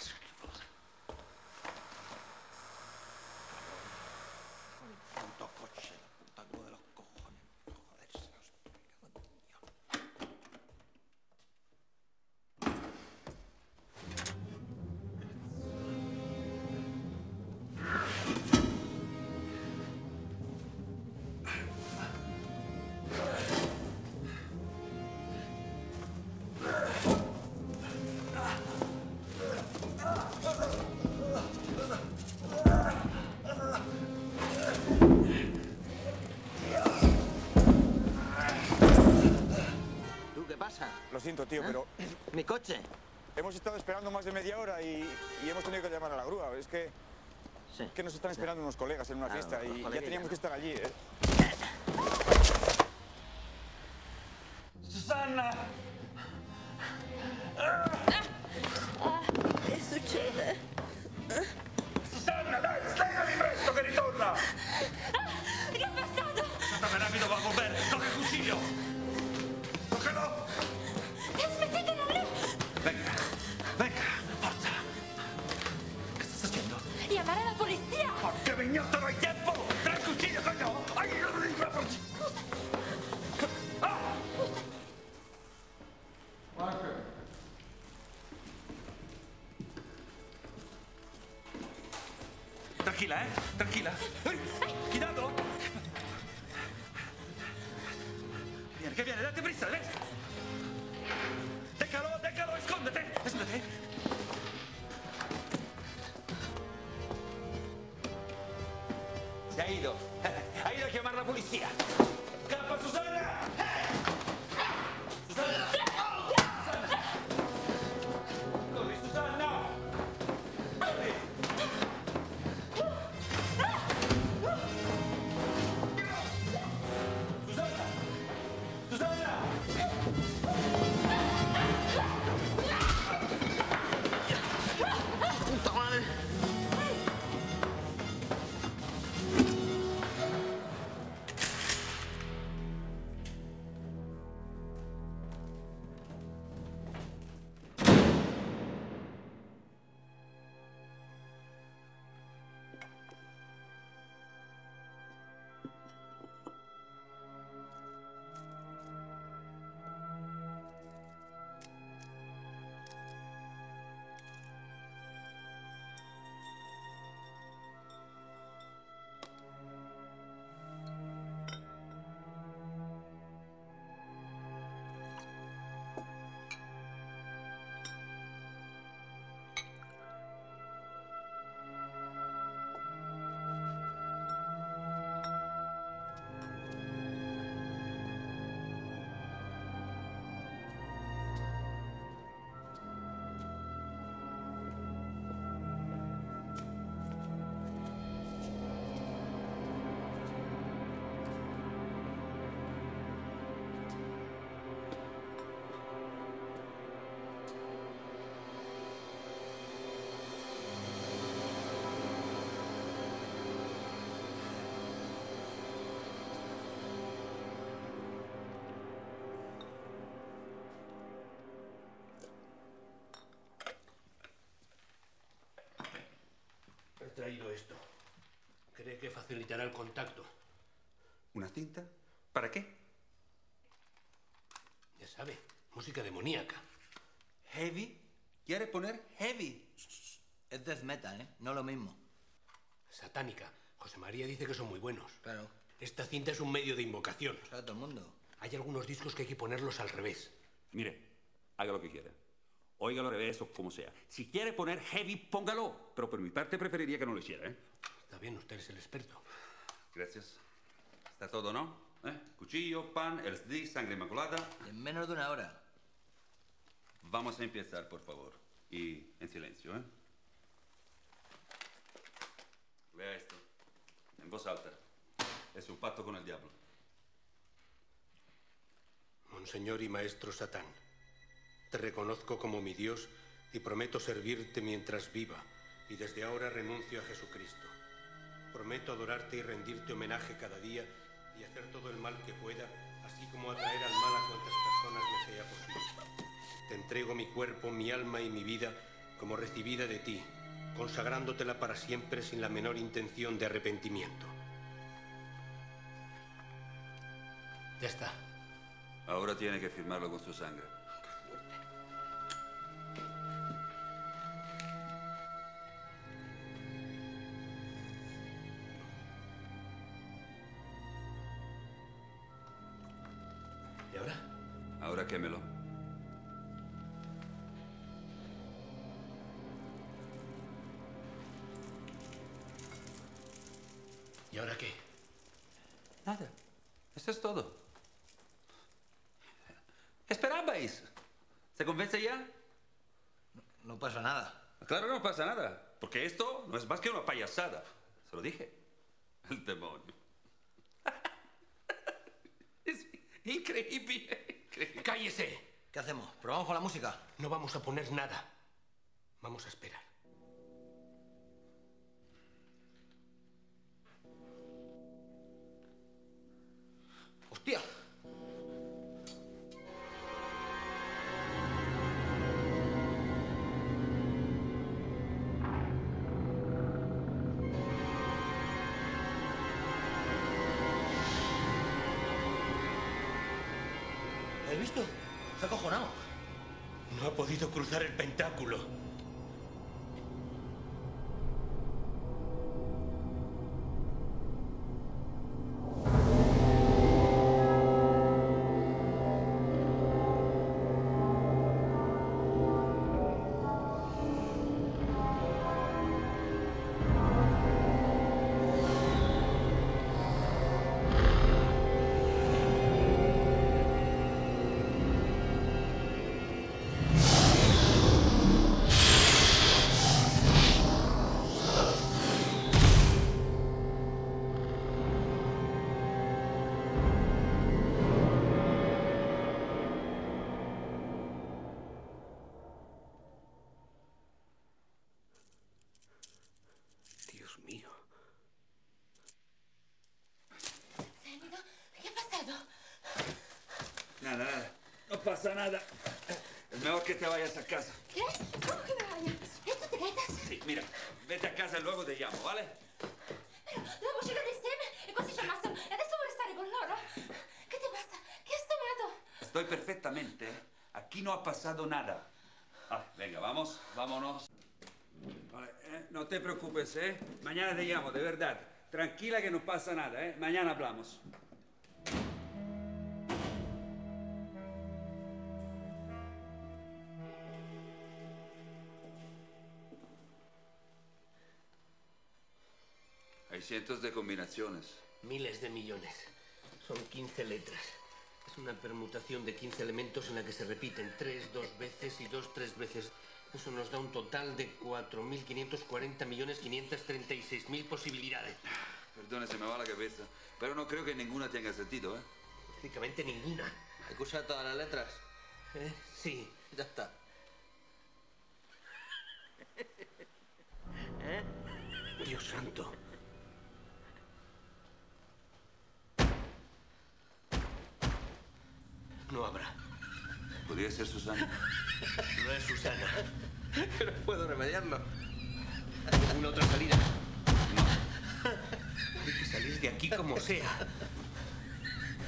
Lo siento, tío, ¿Eh? pero Mi coche. hemos estado esperando más de media hora y, y hemos tenido que llamar a la grúa. Es que, que nos están esperando unos colegas en una Claro, fiesta y ya teníamos ¿no? que estar allí. ¿eh? Susanna! Che traído esto. Cree que facilitará el contacto. ¿Una cinta? ¿Para qué? Ya sabe, música demoníaca. ¿Heavy? ¿Quiere poner heavy? Es death metal, ¿eh? No lo mismo. Satánica. José María dice que son muy buenos. Claro. Esta cinta es un medio de invocación. Sabe todo el mundo. Hay algunos discos que hay que ponerlos al revés. Mire, haga lo que quiera. Como sea. Si quiere poner heavy, póngalo. Pero por mi parte preferiría que no lo hiciera, ¿eh? Está bien, usted es el experto. Gracias. Está todo, ¿no? ¿Eh? Cuchillo, pan, LSD, sangre inmaculada. En menos de una hora. Vamos a empezar, por favor. Y en silencio, ¿eh? Lea esto. En voz alta. Es un pacto con el diablo. Monseñor y Maestro Satán, te reconozco como mi Dios y prometo servirte mientras viva, y desde ahora renuncio a Jesucristo. Prometo adorarte y rendirte homenaje cada día y hacer todo el mal que pueda, así como atraer al mal a cuantas personas me sea posible. Te entrego mi cuerpo, mi alma y mi vida como recibida de ti, consagrándotela para siempre sin la menor intención de arrepentimiento. Ya está. Ahora tiene que firmarlo con su sangre. Ahora qué? Nada. Eso es todo. Esperabais? ¿Se convence ya? No pasa nada. Claro que no pasa nada, porque esto no es más que una payasada. Se lo dije. El demonio. es increíble. ¡Cállese! ¿Qué hacemos? ¿Probamos con la música? No vamos a poner nada. Vamos a esperar. Pasa nada. Es mejor que te vayas a casa. ¿Qué? ¿Cómo que me vaya? ¿E tu te quedas? Sí, mira, vete a casa y luego te llamo, ¿vale? Dobbiamo uscire insieme e così ci ammazzano. E adesso vuoi stare con loro? Che ti passa? Che has tomato? Estoy perfectamente. Aquí no ha pasado nada. Ah, venga, vamos, vámonos. Vale, eh, no te preocupes, ¿eh? Mañana te llamo, de verdad. Tranquila que no pasa nada, ¿eh? Mañana hablamos. Combinaciones. Miles de millones. Son 15 letras. Es una permutación de 15 elementos en la que se repiten 3 dos veces y 2 tres veces. Eso nos da un total de 4.540.536.000 posibilidades. Perdone, se me va la cabeza. Pero no creo que ninguna tenga sentido, ¿eh? Prácticamente ninguna. Hay que usar todas las letras. ¿Eh? Sí. Ya está. ¿Eh? Dios santo. No habrá. Podría ser Susana. No es Susana. Pero puedo remediarlo. ¿Alguna otra salida? Hay que salir de aquí como sea.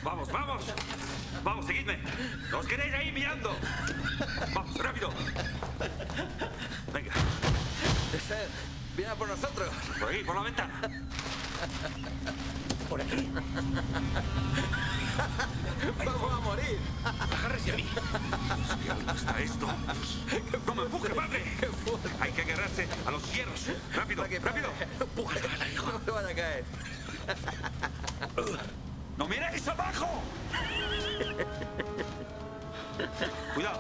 ¡Vamos, vamos! ¡Vamos, seguidme! ¡No os quedéis ahí mirando! ¡Vamos, rápido! Venga. Ese viene a por nosotros. Por ahí, por la ventana. Por aquí. Vamos a morir. Agárrese a mí. ¿Qué alto está esto? ¡No me empuje, padre! Hay que agarrarse a los hierros. ¡Rápido, rápido! Empújale, hijo. No te vaya a caer. ¡No miréis abajo! Cuidado.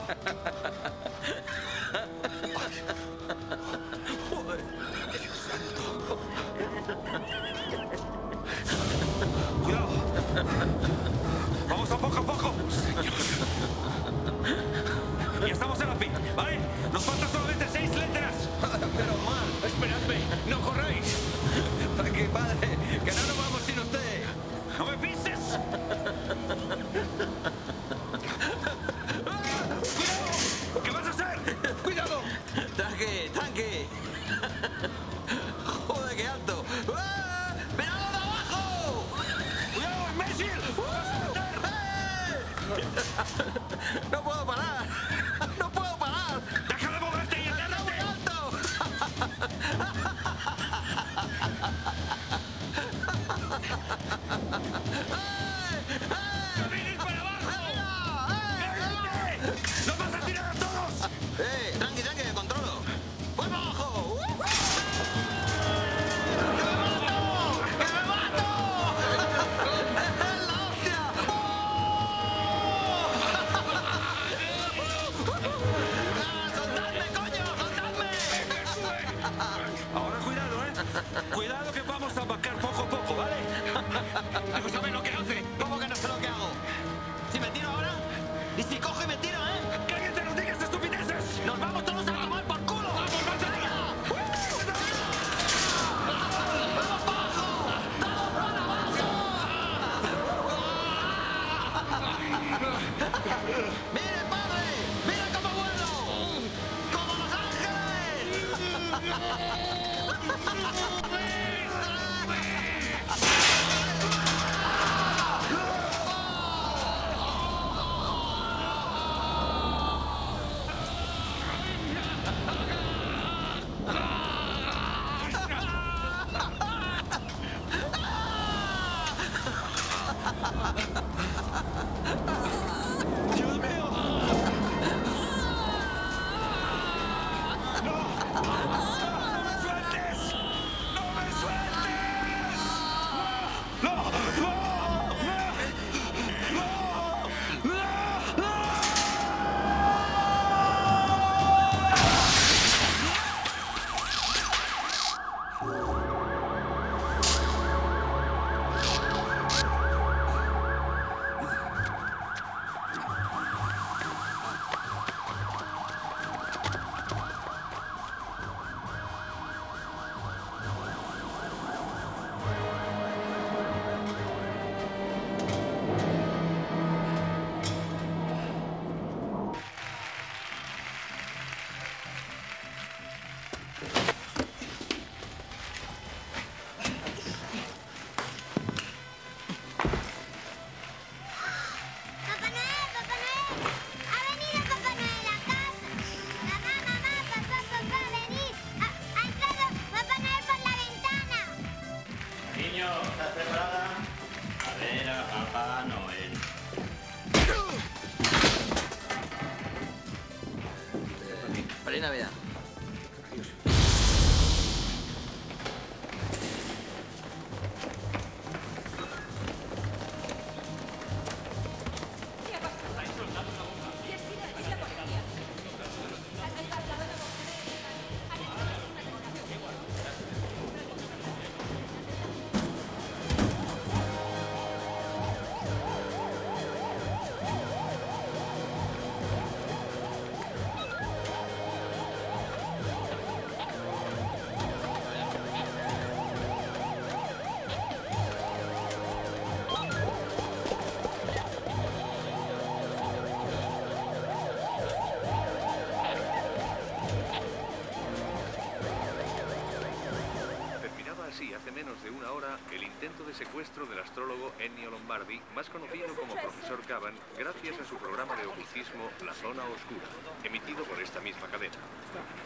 Secuestro del astrólogo Ennio Lombardi, más conocido como Profesor Caban, gracias a su programa de ocultismo La Zona Oscura, emitido por esta misma cadena.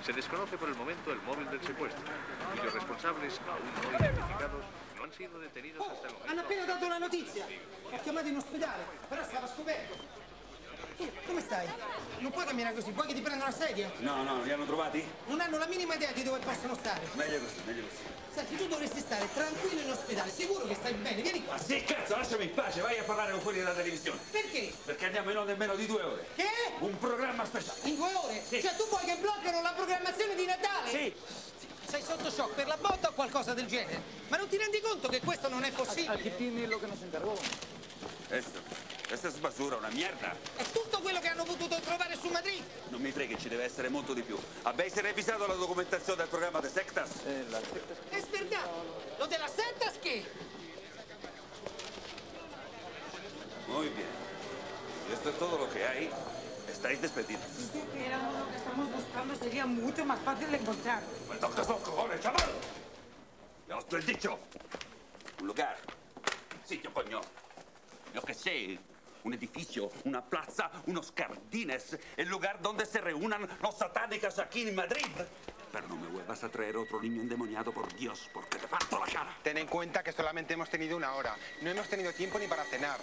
Se desconoce por el momento el móvil del secuestro, cuyos responsables, aún no identificados, no han sido detenidos hasta el momento. Tu, come stai? Non puoi camminare così, vuoi che ti prenda una sedia? No, no, li hanno trovati? Non hanno la minima idea di dove possono stare. Meglio così, meglio così. Senti, tu dovresti stare tranquillo in ospedale, sicuro che stai bene, vieni qua. Ma sì, cazzo, lasciami in pace, vai a parlare con quelli della televisione. Perché? Perché andiamo in onda in meno di due ore. Che? Un programma speciale. In due ore? Cioè tu vuoi che bloccano la programmazione di Natale? Sì. Sei sotto shock per la botta o qualcosa del genere? Ma non ti rendi conto che questo non è possibile? Al Chippini lo che nos encargó. Esto, esta es basura, una mierda. È tutto quello che hanno potuto trovare su Madrid. Non mi freghi, ci deve essere molto di più. Avete revisato la documentazione del programma de sectas? Eh, la Es verdad. Lo de las sectas qué? Muy bien. Esto es todo lo que hay, estáis despedidos. Si supiéramos lo que estamos buscando sería mucho más fácil de encontrar. Pues ¿Dónde son cojones, chaval? Ya os lo he dicho. Un lugar. Sitio, coño. Yo qué sé. Un edificio, una plaza, unos jardines. El lugar donde se reúnan los satánicos aquí en Madrid. Pero no me vuelvas a traer otro niño endemoniado, por Dios, porque te parto la cara. Ten en cuenta que solamente hemos tenido una hora. No hemos tenido tiempo ni para cenar.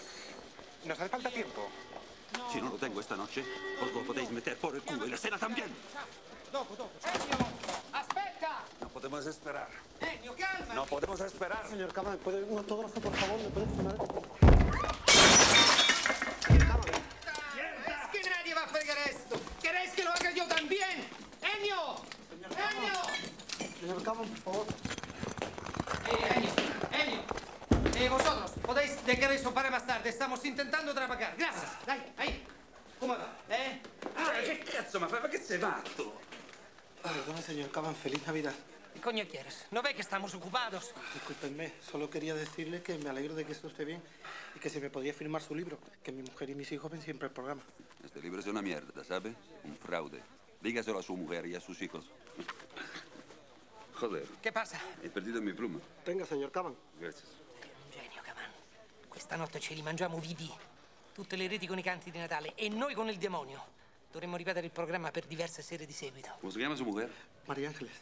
Nos hace falta tiempo. Si no lo tengo esta noche, os lo podéis meter por el culo y la cena también. Dopo, dopo. Ennio, aspetta! No podemos esperar. Ennio, calma! No podemos esperar. Señor Cama, ¿puede un autógrafo, por favor? ¿Me puede firmar? Es que nadie va a fregar esto. ¿Queréis que lo haga yo también? ¡Ennio! ¡Ennio! Señor Caban, por favor. Eh, Ennio. Eh, vosotros, podéis dejar eso para más tarde. Estamos intentando trabajar. Gracias. Dai, ahí. ¿Cómo va? ¿Eh? Ah, che cazzo, ma, ma che sei matto? Perdone, señor Caban, feliz Navidad. ¿Qué coño quieres? ¿No ve que estamos ocupados? Discúlpenme, solo quería decirle que me alegro de que esté usted bien y que se me podía firmar su libro, que mi mujer y mis hijos ven siempre el programa. Este libro es una mierda, ¿sabe? Un fraude. Dígaselo a su mujer y a sus hijos. Joder, Che passa? he perdido mi pluma. Tenga, señor Caban. Gracias. Genio, Cavan. Questa notte ce li mangiamo vivi. Tutte le reti con i canti di Natale e noi con il demonio. Dovremmo ripetere il programma per diverse sere di seguito. ¿Cómo se llama su mujer? María Ángeles.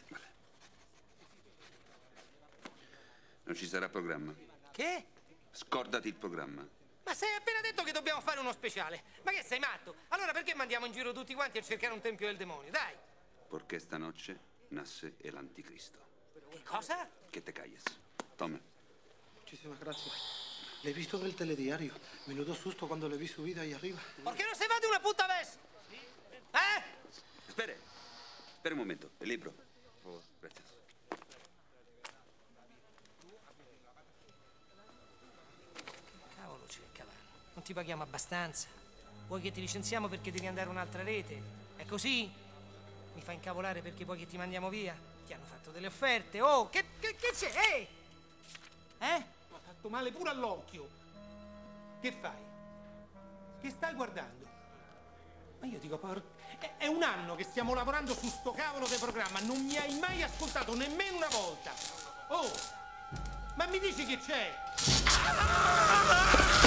Non ci sarà programma. Che? Scordati il programma. Ma sei appena detto che dobbiamo fare uno speciale. Ma che sei matto? Allora perché mandiamo in giro tutti quanti a cercare un tempio del demonio? Dai! Porque esta noche nace el anticristo. Che cosa? Que te calles. Tome. Muchísimas gracias. Le he visto en el telediario. Menudo susto cuando le vi subida ahí arriba. ¿Por qué no se va de una puta vez? ¿Eh? Espere. Espere un momento. El libro. Por favor. Gracias. Cavolo, c'è Cavan. Non ti paghiamo abbastanza. Vuoi che ti licenziamo perché devi andare a un'altra rete? È così? Mi fa incavolare perché vuoi che ti mandiamo via? Ti hanno fatto delle offerte. Oh, che, che, che c'è? Ehi! Eh? Mi ha fatto male pure all'occhio. Che fai? Che stai guardando? Ma io dico, por... è, è un anno che stiamo lavorando su sto cavolo di programma. Non mi hai mai ascoltato nemmeno una volta. Oh! Ma mi dici che c'è? Aquí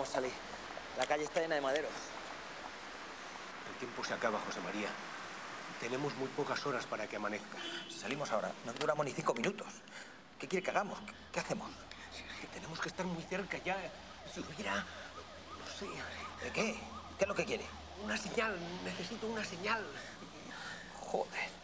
podemos salir. La calle está llena de maderos. El tiempo se acaba, José María. Tenemos muy pocas horas para que amanezca. Si salimos ahora, no duramos ni cinco minutos. ¿Qué quiere que hagamos? ¿Qué, qué hacemos? Tenemos que estar muy cerca ya. Si hubiera... No sé... ¿De qué? ¿Qué es lo que quiere? Una señal. Necesito una señal. Joder.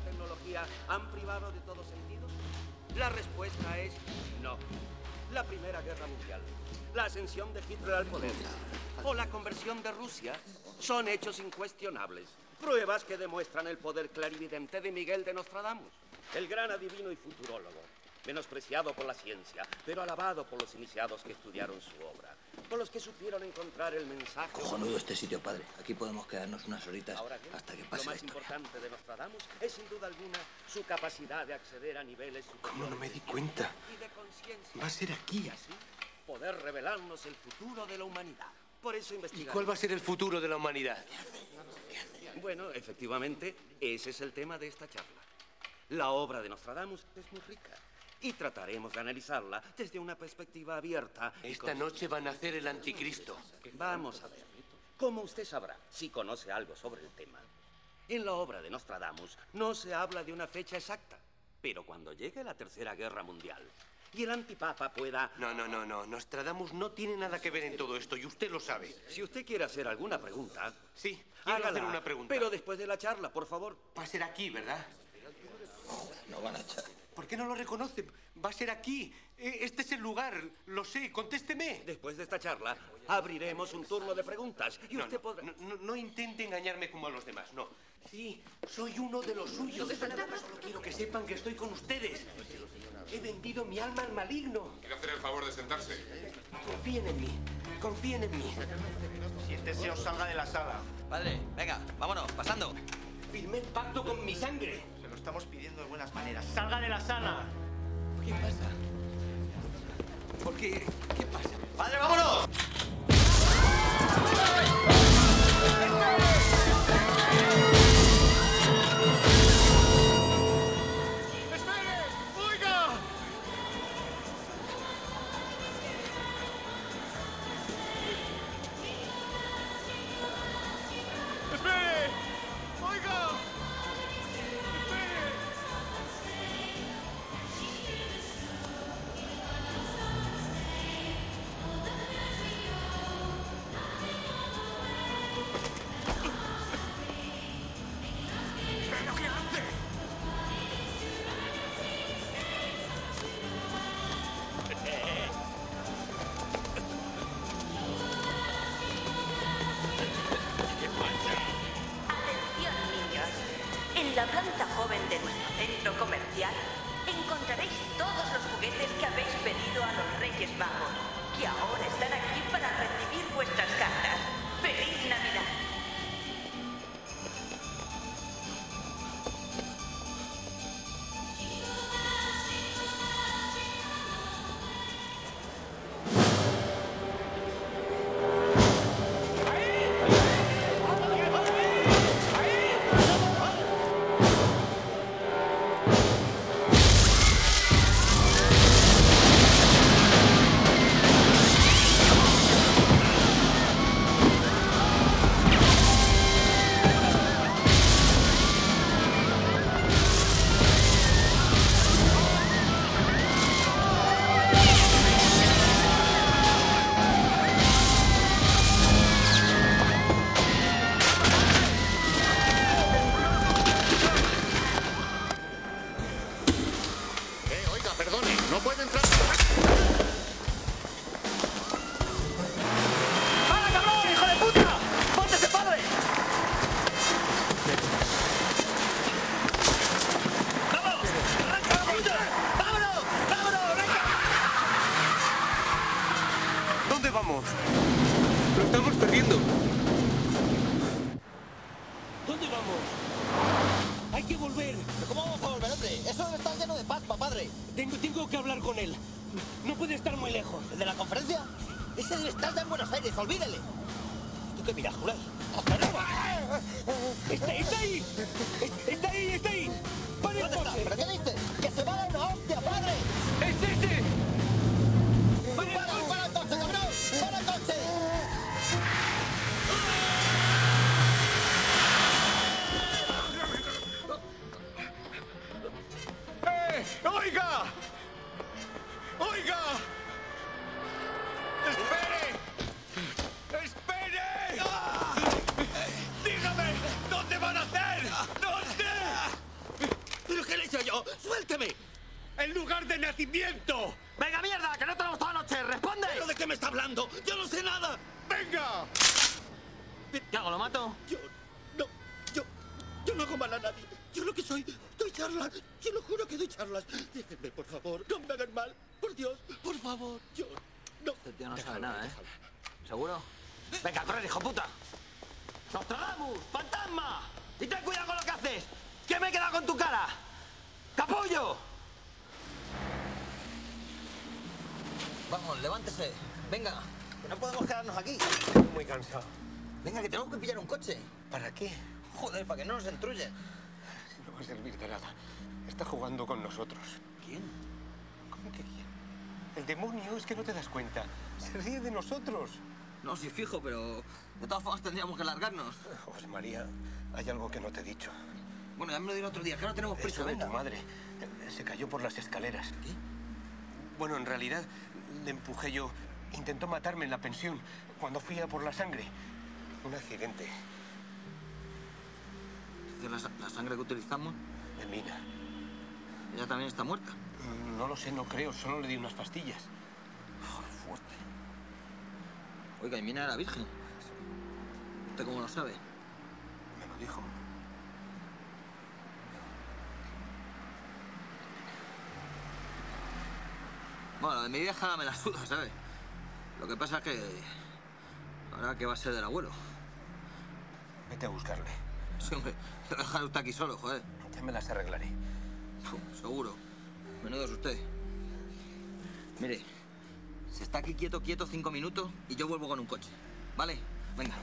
Tecnología han privado de todo sentido? La respuesta es no. La Primera Guerra Mundial, la ascensión de Hitler al poder o la conversión de Rusia son hechos incuestionables. Pruebas que demuestran el poder clarividente de Miguel de Nostradamus, el gran adivino y futurólogo, menospreciado por la ciencia, pero alabado por los iniciados que estudiaron su obra, por los que supieron encontrar el mensaje. Cojonudo este sitio, padre. Aquí podemos quedarnos unas horitas Ahora bien, hasta que lo pase la más historia. importante de Nostradamus es sin duda alguna su capacidad de acceder a niveles superiores ¿Cómo no me di cuenta? y. Va a ser aquí. Y así poder revelarnos el futuro de la humanidad. Por eso ¿Y investigar. cuál va a ser el futuro de la humanidad? Bueno, efectivamente, ese es el tema de esta charla. La obra de Nostradamus es muy rica y trataremos de analizarla desde una perspectiva abierta. Esta con- noche van a hacer el anticristo. Vamos a ver. Como usted sabrá, si conoce algo sobre el tema, en la obra de Nostradamus no se habla de una fecha exacta. Pero cuando llegue la Tercera Guerra Mundial y el antipapa pueda... No, no, no, no. Nostradamus no tiene nada que ver en todo esto y usted lo sabe. Si usted quiere hacer alguna pregunta... Sí, quiero hágala, hacer una pregunta. Pero después de la charla, por favor. Va a ser aquí, ¿verdad? No van a echar. ¿Por qué no lo reconoce? Va a ser aquí. Eh, Este es el lugar. Lo sé. Contésteme. Después de esta charla, abriremos un turno de preguntas y No, usted no, podrá... no, no, no intente engañarme como a los demás, no. Sí, soy uno de los suyos. Solo quiero que sepan que estoy con ustedes. He vendido mi alma al maligno. ¿Quiere hacer el favor de sentarse? Confíen en mí. Confíen en mí. Siéntese o salga de la sala. Padre, venga, vámonos, pasando. Firmé pacto con mi sangre. Estamos pidiendo de buenas maneras. ¡Salga de la sala! ¿Qué pasa? ¿Por qué? ¿Qué pasa? ¡Padre, vámonos! Coche. ¿Para qué? Joder, para que no nos entruyen. No va a servir de nada. Está jugando con nosotros. ¿Quién? ¿Cómo que quién? El demonio, es que no te das cuenta. Se ríe de nosotros. No, sí, fijo, pero de todas formas tendríamos que largarnos. José María, hay algo que no te he dicho. Bueno, ya me lo diré otro día, que ahora tenemos prisa. Eso de Venga. tu madre. Se cayó por las escaleras. ¿Qué? Bueno, en realidad le empujé yo. Intentó matarme en la pensión cuando fui a por la sangre. Un accidente ¿De la, la sangre que utilizamos? de mina. ¿Ella también está muerta? No lo sé, no creo. Solo le di unas pastillas. Fuerte. Oiga, y Mina era virgen. ¿Usted cómo lo sabe? Me lo dijo. Bueno, de mi vieja me la suda, ¿sabes? Lo que pasa es que... Ahora que va a ser del abuelo. Vete a buscarle. Sí, hombre, lo dejar usted aquí solo, joder. Ya me las arreglaré. Seguro. Menudo es usted. Mire, se está aquí quieto, quieto cinco minutos y yo vuelvo con un coche. ¿Vale? Venga.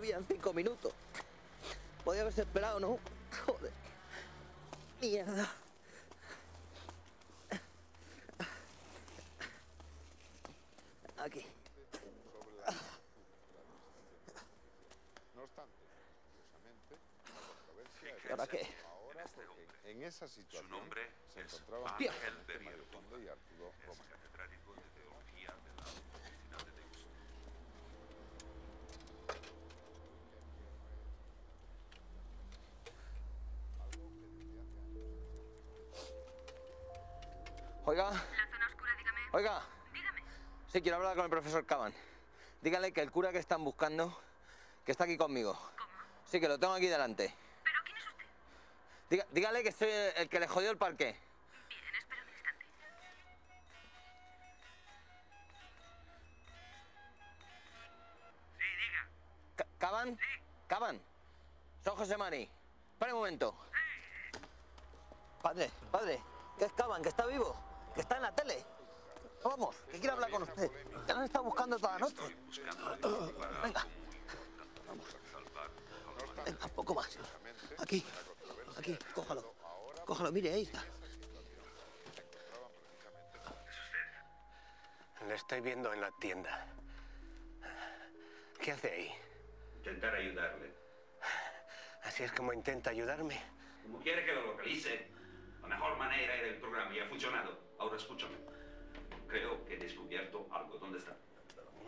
Que en cinco minutos. Podía haberse esperado, ¿no? Joder. Mierda. Aquí. No obstante, curiosamente, la controversia es ¿Ahora qué? ahora porque en esa situación Su nombre se es encontraban Ángel Oiga. Oiga. Sí, quiero hablar con el profesor Caban. Dígale que el cura que están buscando, que está aquí conmigo. Sí, que lo tengo aquí delante. ¿Pero quién es usted? dígale que soy el que le jodió el parque. Bien, espera un instante. Ca- ¿Caban? ¿Caban? Soy José Mari. Espera un momento. Padre, padre, que es Caban, que está vivo, que está en la tele. Vamos, que quiero hablar con usted. Que lo han estado buscando toda la noche. Venga. Vamos. Venga, un poco más. Aquí, aquí, cójalo. Cójalo, mire, ahí está. Le estoy viendo en la tienda. ¿Qué hace ahí? Intentar ayudarle. ¿Así es como intenta ayudarme? Como quiere que lo localice, la mejor manera era el programa y ha funcionado. Ahora escúchame. Creo que he descubierto algo. ¿Dónde está?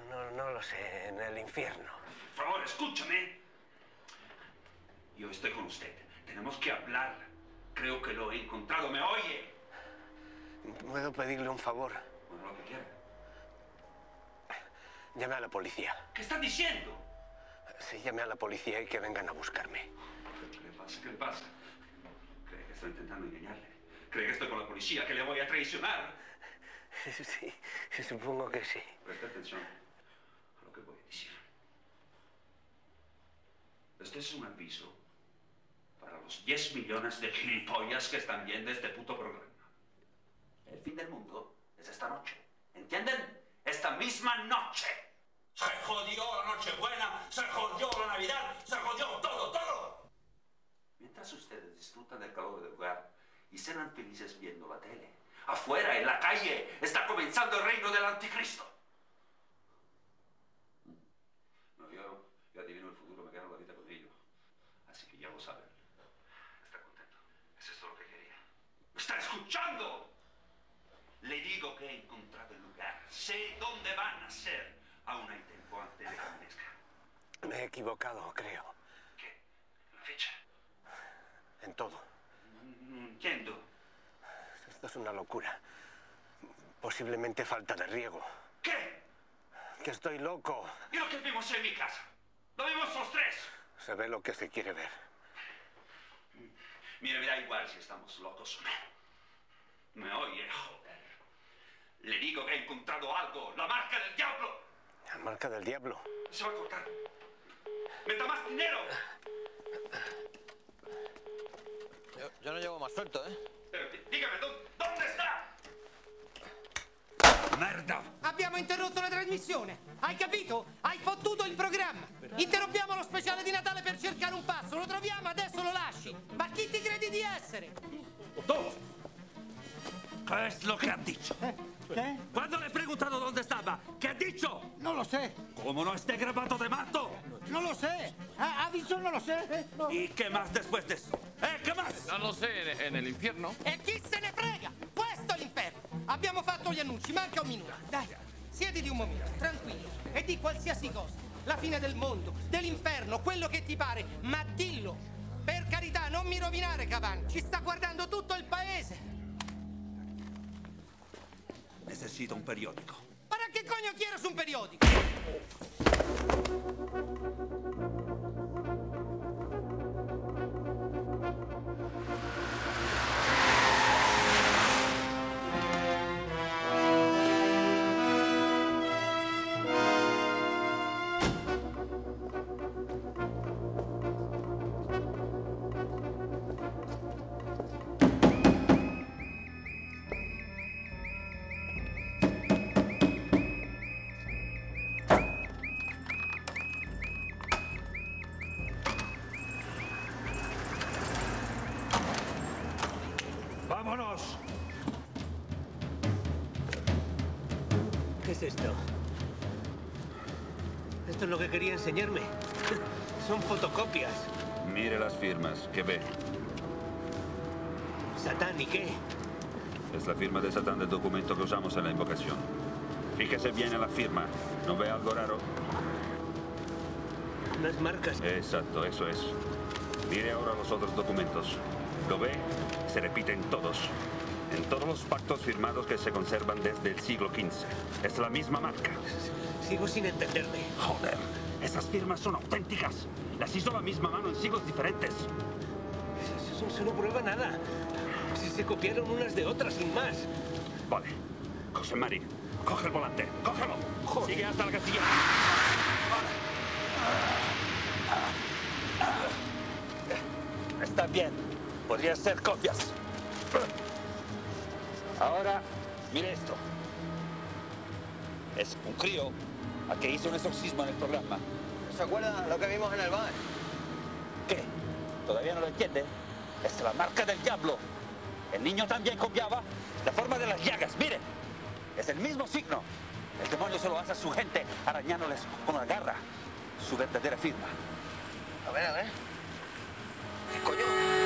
No, no lo sé, en el infierno. Por favor, escúchame. Yo estoy con usted. Tenemos que hablar. Creo que lo he encontrado. ¿Me oye? ¿Puedo pedirle un favor? Bueno, lo que quiera. Llame a la policía. ¿Qué está diciendo? Sí, llame a la policía y que vengan a buscarme. ¿Qué le pasa? ¿Qué le pasa? ¿Cree que estoy intentando engañarle? ¿Cree que estoy con la policía? ¿Que le voy a traicionar? Sí, supongo que sí. Presta atención a lo que voy a decir. Este es un aviso para los 10 millones de gilipollas que están viendo este puto programa. El fin del mundo es esta noche. ¿Entienden? Esta misma noche. Se jodió la Nochebuena, se jodió la Navidad, se jodió todo, todo. Mientras ustedes disfrutan del calor del hogar y serán felices viendo la tele. Afuera, en la calle, está comenzando el reino del anticristo. No, yo, yo adivino el futuro, me gano la vida con ello. Así que ya lo saben. Está contento. Es esto lo que quería. ¿Me está escuchando? Le digo que he encontrado el lugar. Sé dónde van a ser. Aún hay tiempo antes de que amanezca. Me he equivocado, creo. ¿Qué? ¿En la fecha? En todo. Entiendo. Esto es una locura. Posiblemente falta de riego. ¿Qué? Que estoy loco. ¿Y lo que vimos en mi casa? Lo vimos los tres. Se ve lo que se quiere ver. Mire, me da igual si estamos locos o no. Me oye, joder. Le digo que he encontrado algo. La marca del diablo. La marca del diablo. Se va a cortar. ¡Meta más dinero! Yo, yo no llevo más suelto, ¿eh? Pero dí- dígame, ¿dó- ¿dónde está? Merda! Abbiamo interrotto la trasmissione. Hai capito? Hai fottuto il programma. Interrompiamo lo speciale di Natale per cercare un passo. Lo troviamo, adesso lo lasci. Ma chi ti credi di essere? ¡Tú! ¿Qué es lo que has dicho? ¿Qué? Cuando le he preguntado dónde estaba, ¿qué has dicho? No lo sé. Como no esté grabado, te mato. No lo sé. Ha, ha dicho no lo sé. ¿eh? No. ¿Y qué más después de eso? ¿Eh? ¿Qué más? Non lo sé, en- en el infierno. E chi se ne frega? Questo è l'inferno. Abbiamo fatto gli annunci, manca un minuto. Dai, siediti un momento, tranquillo. E di qualsiasi cosa. La fine del mondo, dell'inferno, quello che ti pare. Ma dillo. Per carità, non mi rovinare, Cavan. Ci sta guardando tutto il paese. Necesito un periódico. ¿Para qué coño quieres un periódico? Quería enseñarme. Son fotocopias. Mire las firmas. ¿Qué ve? Satán, ¿y qué? Es la firma de Satán del documento que usamos en la invocación. Fíjese bien en la firma. ¿No ve algo raro? Unas marcas. Exacto, eso es. Mire ahora los otros documentos. ¿Lo ve? Se repiten todos. En todos los pactos firmados que se conservan desde el siglo XV. Es la misma marca. Sigo sin entenderme. Joder, esas firmas son auténticas. Las hizo la misma mano en siglos diferentes. Eso, eso no prueba nada. Si se copiaron unas de otras, sin más. Vale. José Mari, coge el volante. ¡Cógelo! Sigue hasta la casilla. Está bien. Podría ser copias. Ahora, mire esto. Es un crío al que hizo un exorcismo en el programa. ¿Se acuerda lo que vimos en el bar? ¿Qué? ¿Todavía no lo entiende? Es la marca del diablo. El niño también copiaba la forma de las llagas. Mire, es el mismo signo. El demonio se lo hace a su gente arañándoles con la garra. Su verdadera firma. A ver, a ver. ¿Qué coño?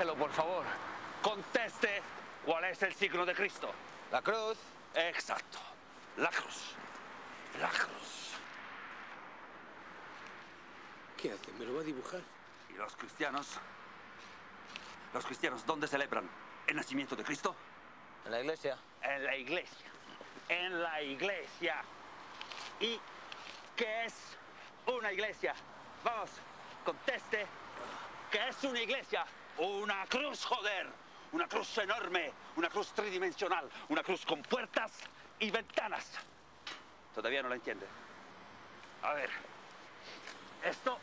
Por favor. Conteste cuál es el signo de Cristo. La cruz. Exacto. La cruz. La cruz. ¿Qué hace? ¿Me lo va a dibujar? ¿Y los cristianos? ¿Los cristianos dónde celebran el nacimiento de Cristo? En la iglesia. En la iglesia. En la iglesia. ¿Y qué es una iglesia? Vamos, conteste. ¿Qué es una iglesia? Una cruz, joder. Una cruz enorme. Una cruz tridimensional. Una cruz con puertas y ventanas. Todavía no lo entiende. A ver. Esto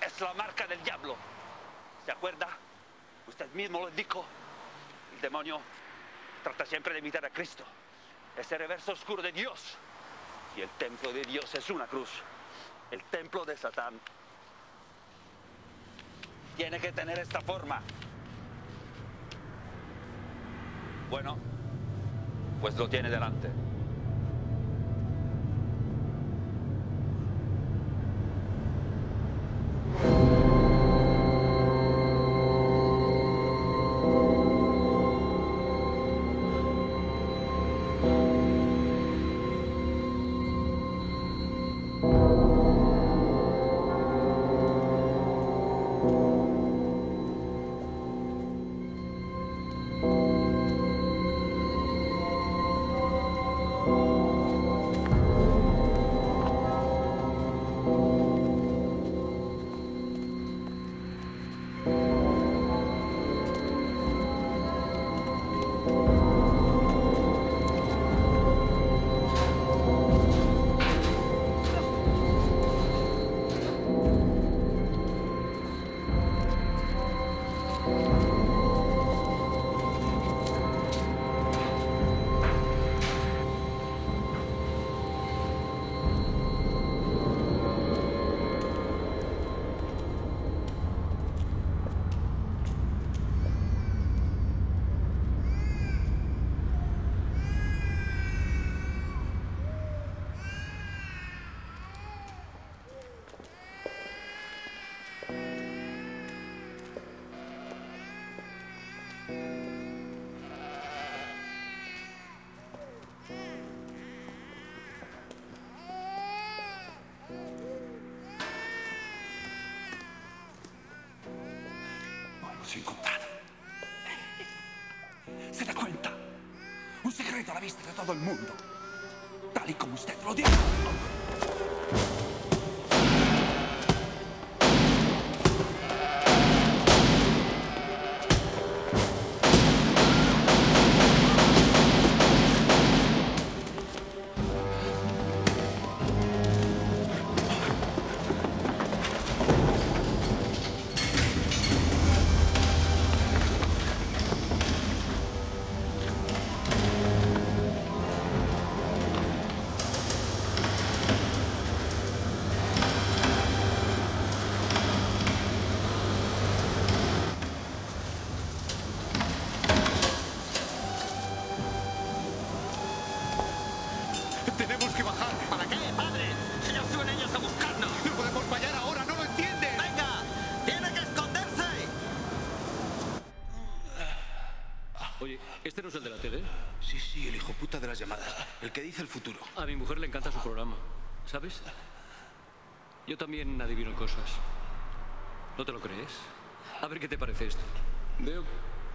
es la marca del diablo. ¿Se acuerda? Usted mismo lo dijo. El demonio trata siempre de imitar a Cristo. Es el reverso oscuro de Dios. Y el templo de Dios es una cruz. el templo de Satán. Tiene que tener esta forma. Bueno, pues lo tiene delante. Lo hemos encontrado. ¿Se da cuenta? Un secreto a la vista de todo el mundo. Tal y como usted lo dijo. A mi mujer le encanta su programa, ¿sabes? Yo también adivino cosas. ¿No te lo crees? A ver qué te parece esto. Veo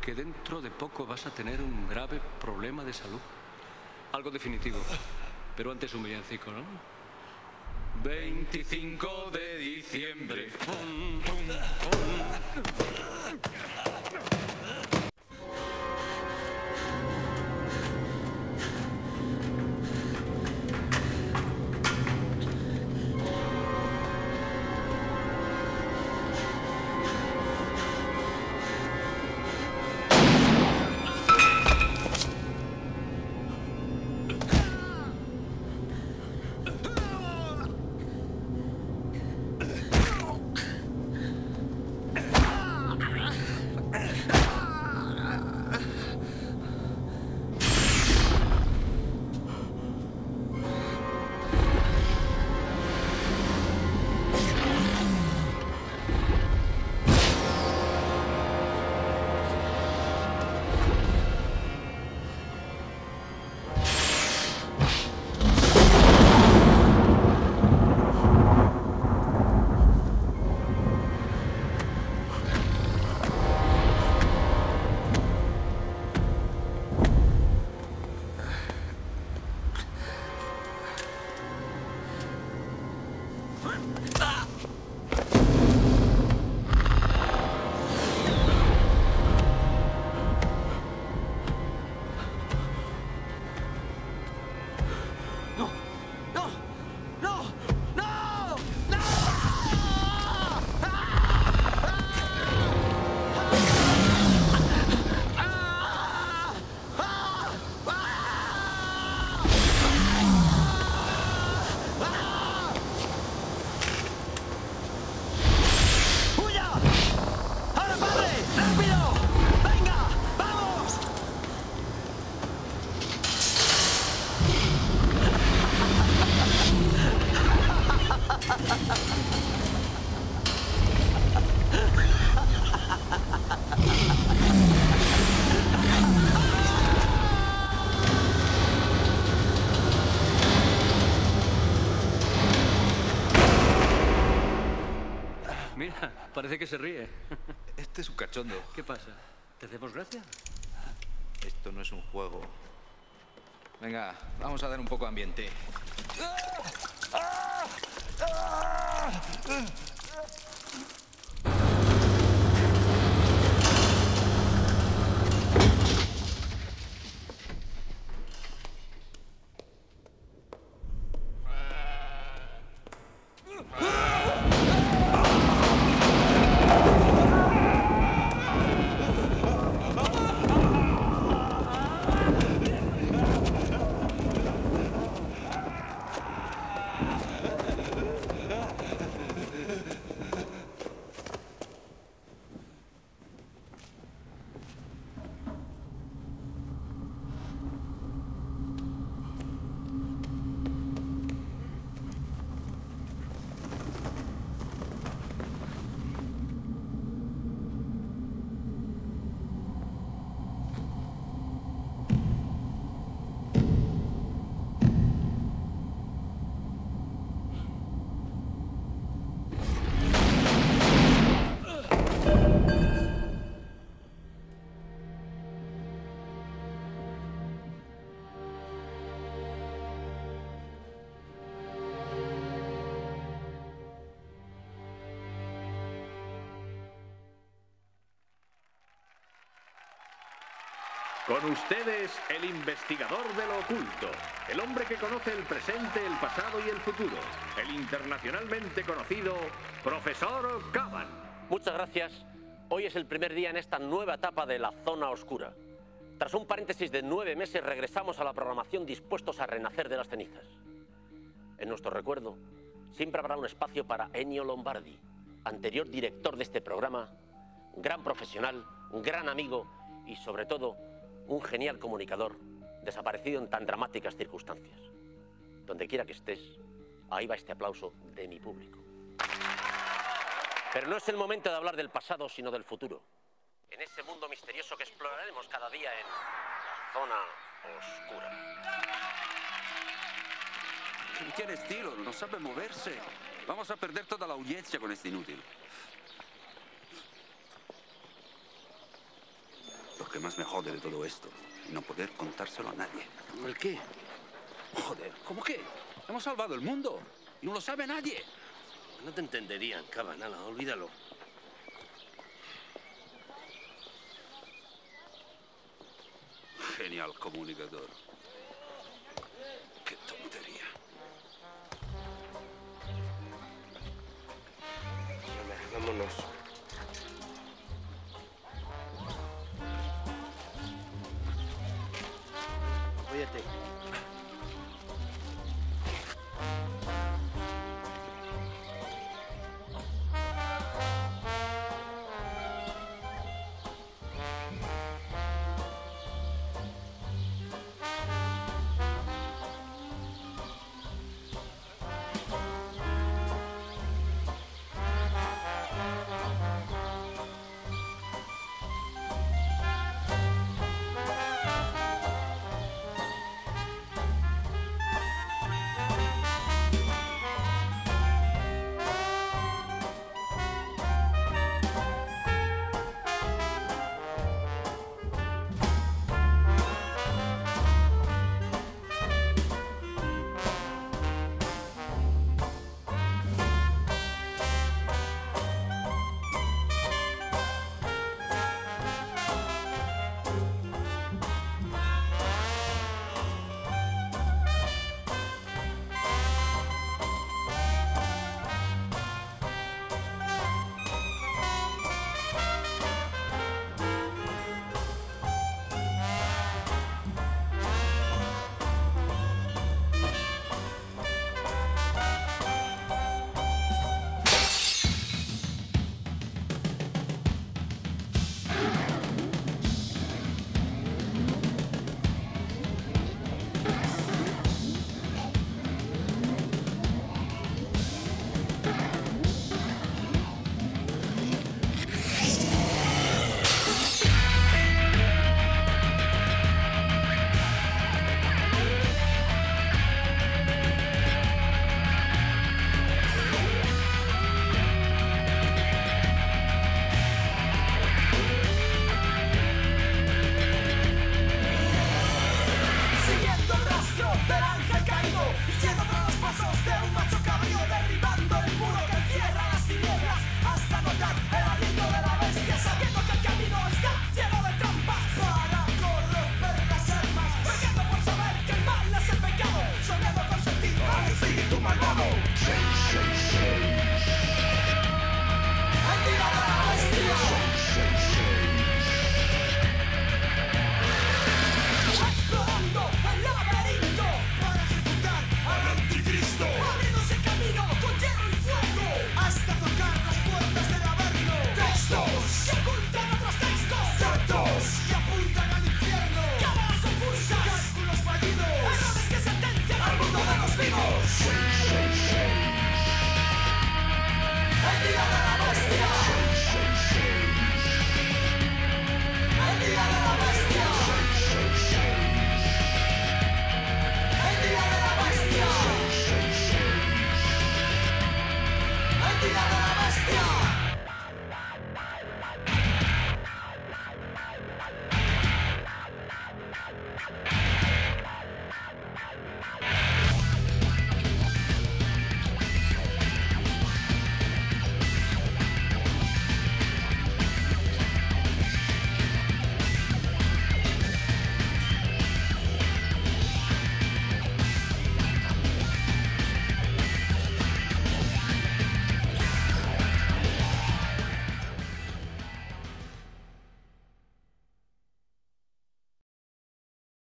que dentro de poco vas a tener un grave problema de salud. Algo definitivo. Pero antes un villancico, ¿no? 25 de diciembre. Pum, pum, pum. Parece que se ríe. Este es un cachondo. ¿Qué pasa? ¿Te hacemos gracia? Esto no es un juego. Venga, vamos a dar un poco de ambiente. Con ustedes, el investigador de lo oculto, el hombre que conoce el presente, el pasado y el futuro, el internacionalmente conocido Profesor Caban. Muchas gracias. Hoy es el primer día en esta nueva etapa de la zona oscura. Tras un paréntesis de nueve meses regresamos a la programación dispuestos a renacer de las cenizas. En nuestro recuerdo siempre habrá un espacio para Ennio Lombardi, anterior director de este programa, gran profesional, gran amigo y sobre todo un genial comunicador desaparecido en tan dramáticas circunstancias. Donde quiera que estés, ahí va este aplauso de mi público. Pero no es el momento de hablar del pasado, sino del futuro. En ese mundo misterioso que exploraremos cada día en la zona oscura. Tiene estilo, no sabe moverse. Vamos a perder toda la audiencia con este inútil. Que más me jode de todo esto, no poder contárselo a nadie. ¿El qué? Joder, ¿cómo qué? Hemos salvado el mundo y no lo sabe nadie. No te entenderían, Cabanala, olvídalo. Genial comunicador. Qué tontería. Vámonos.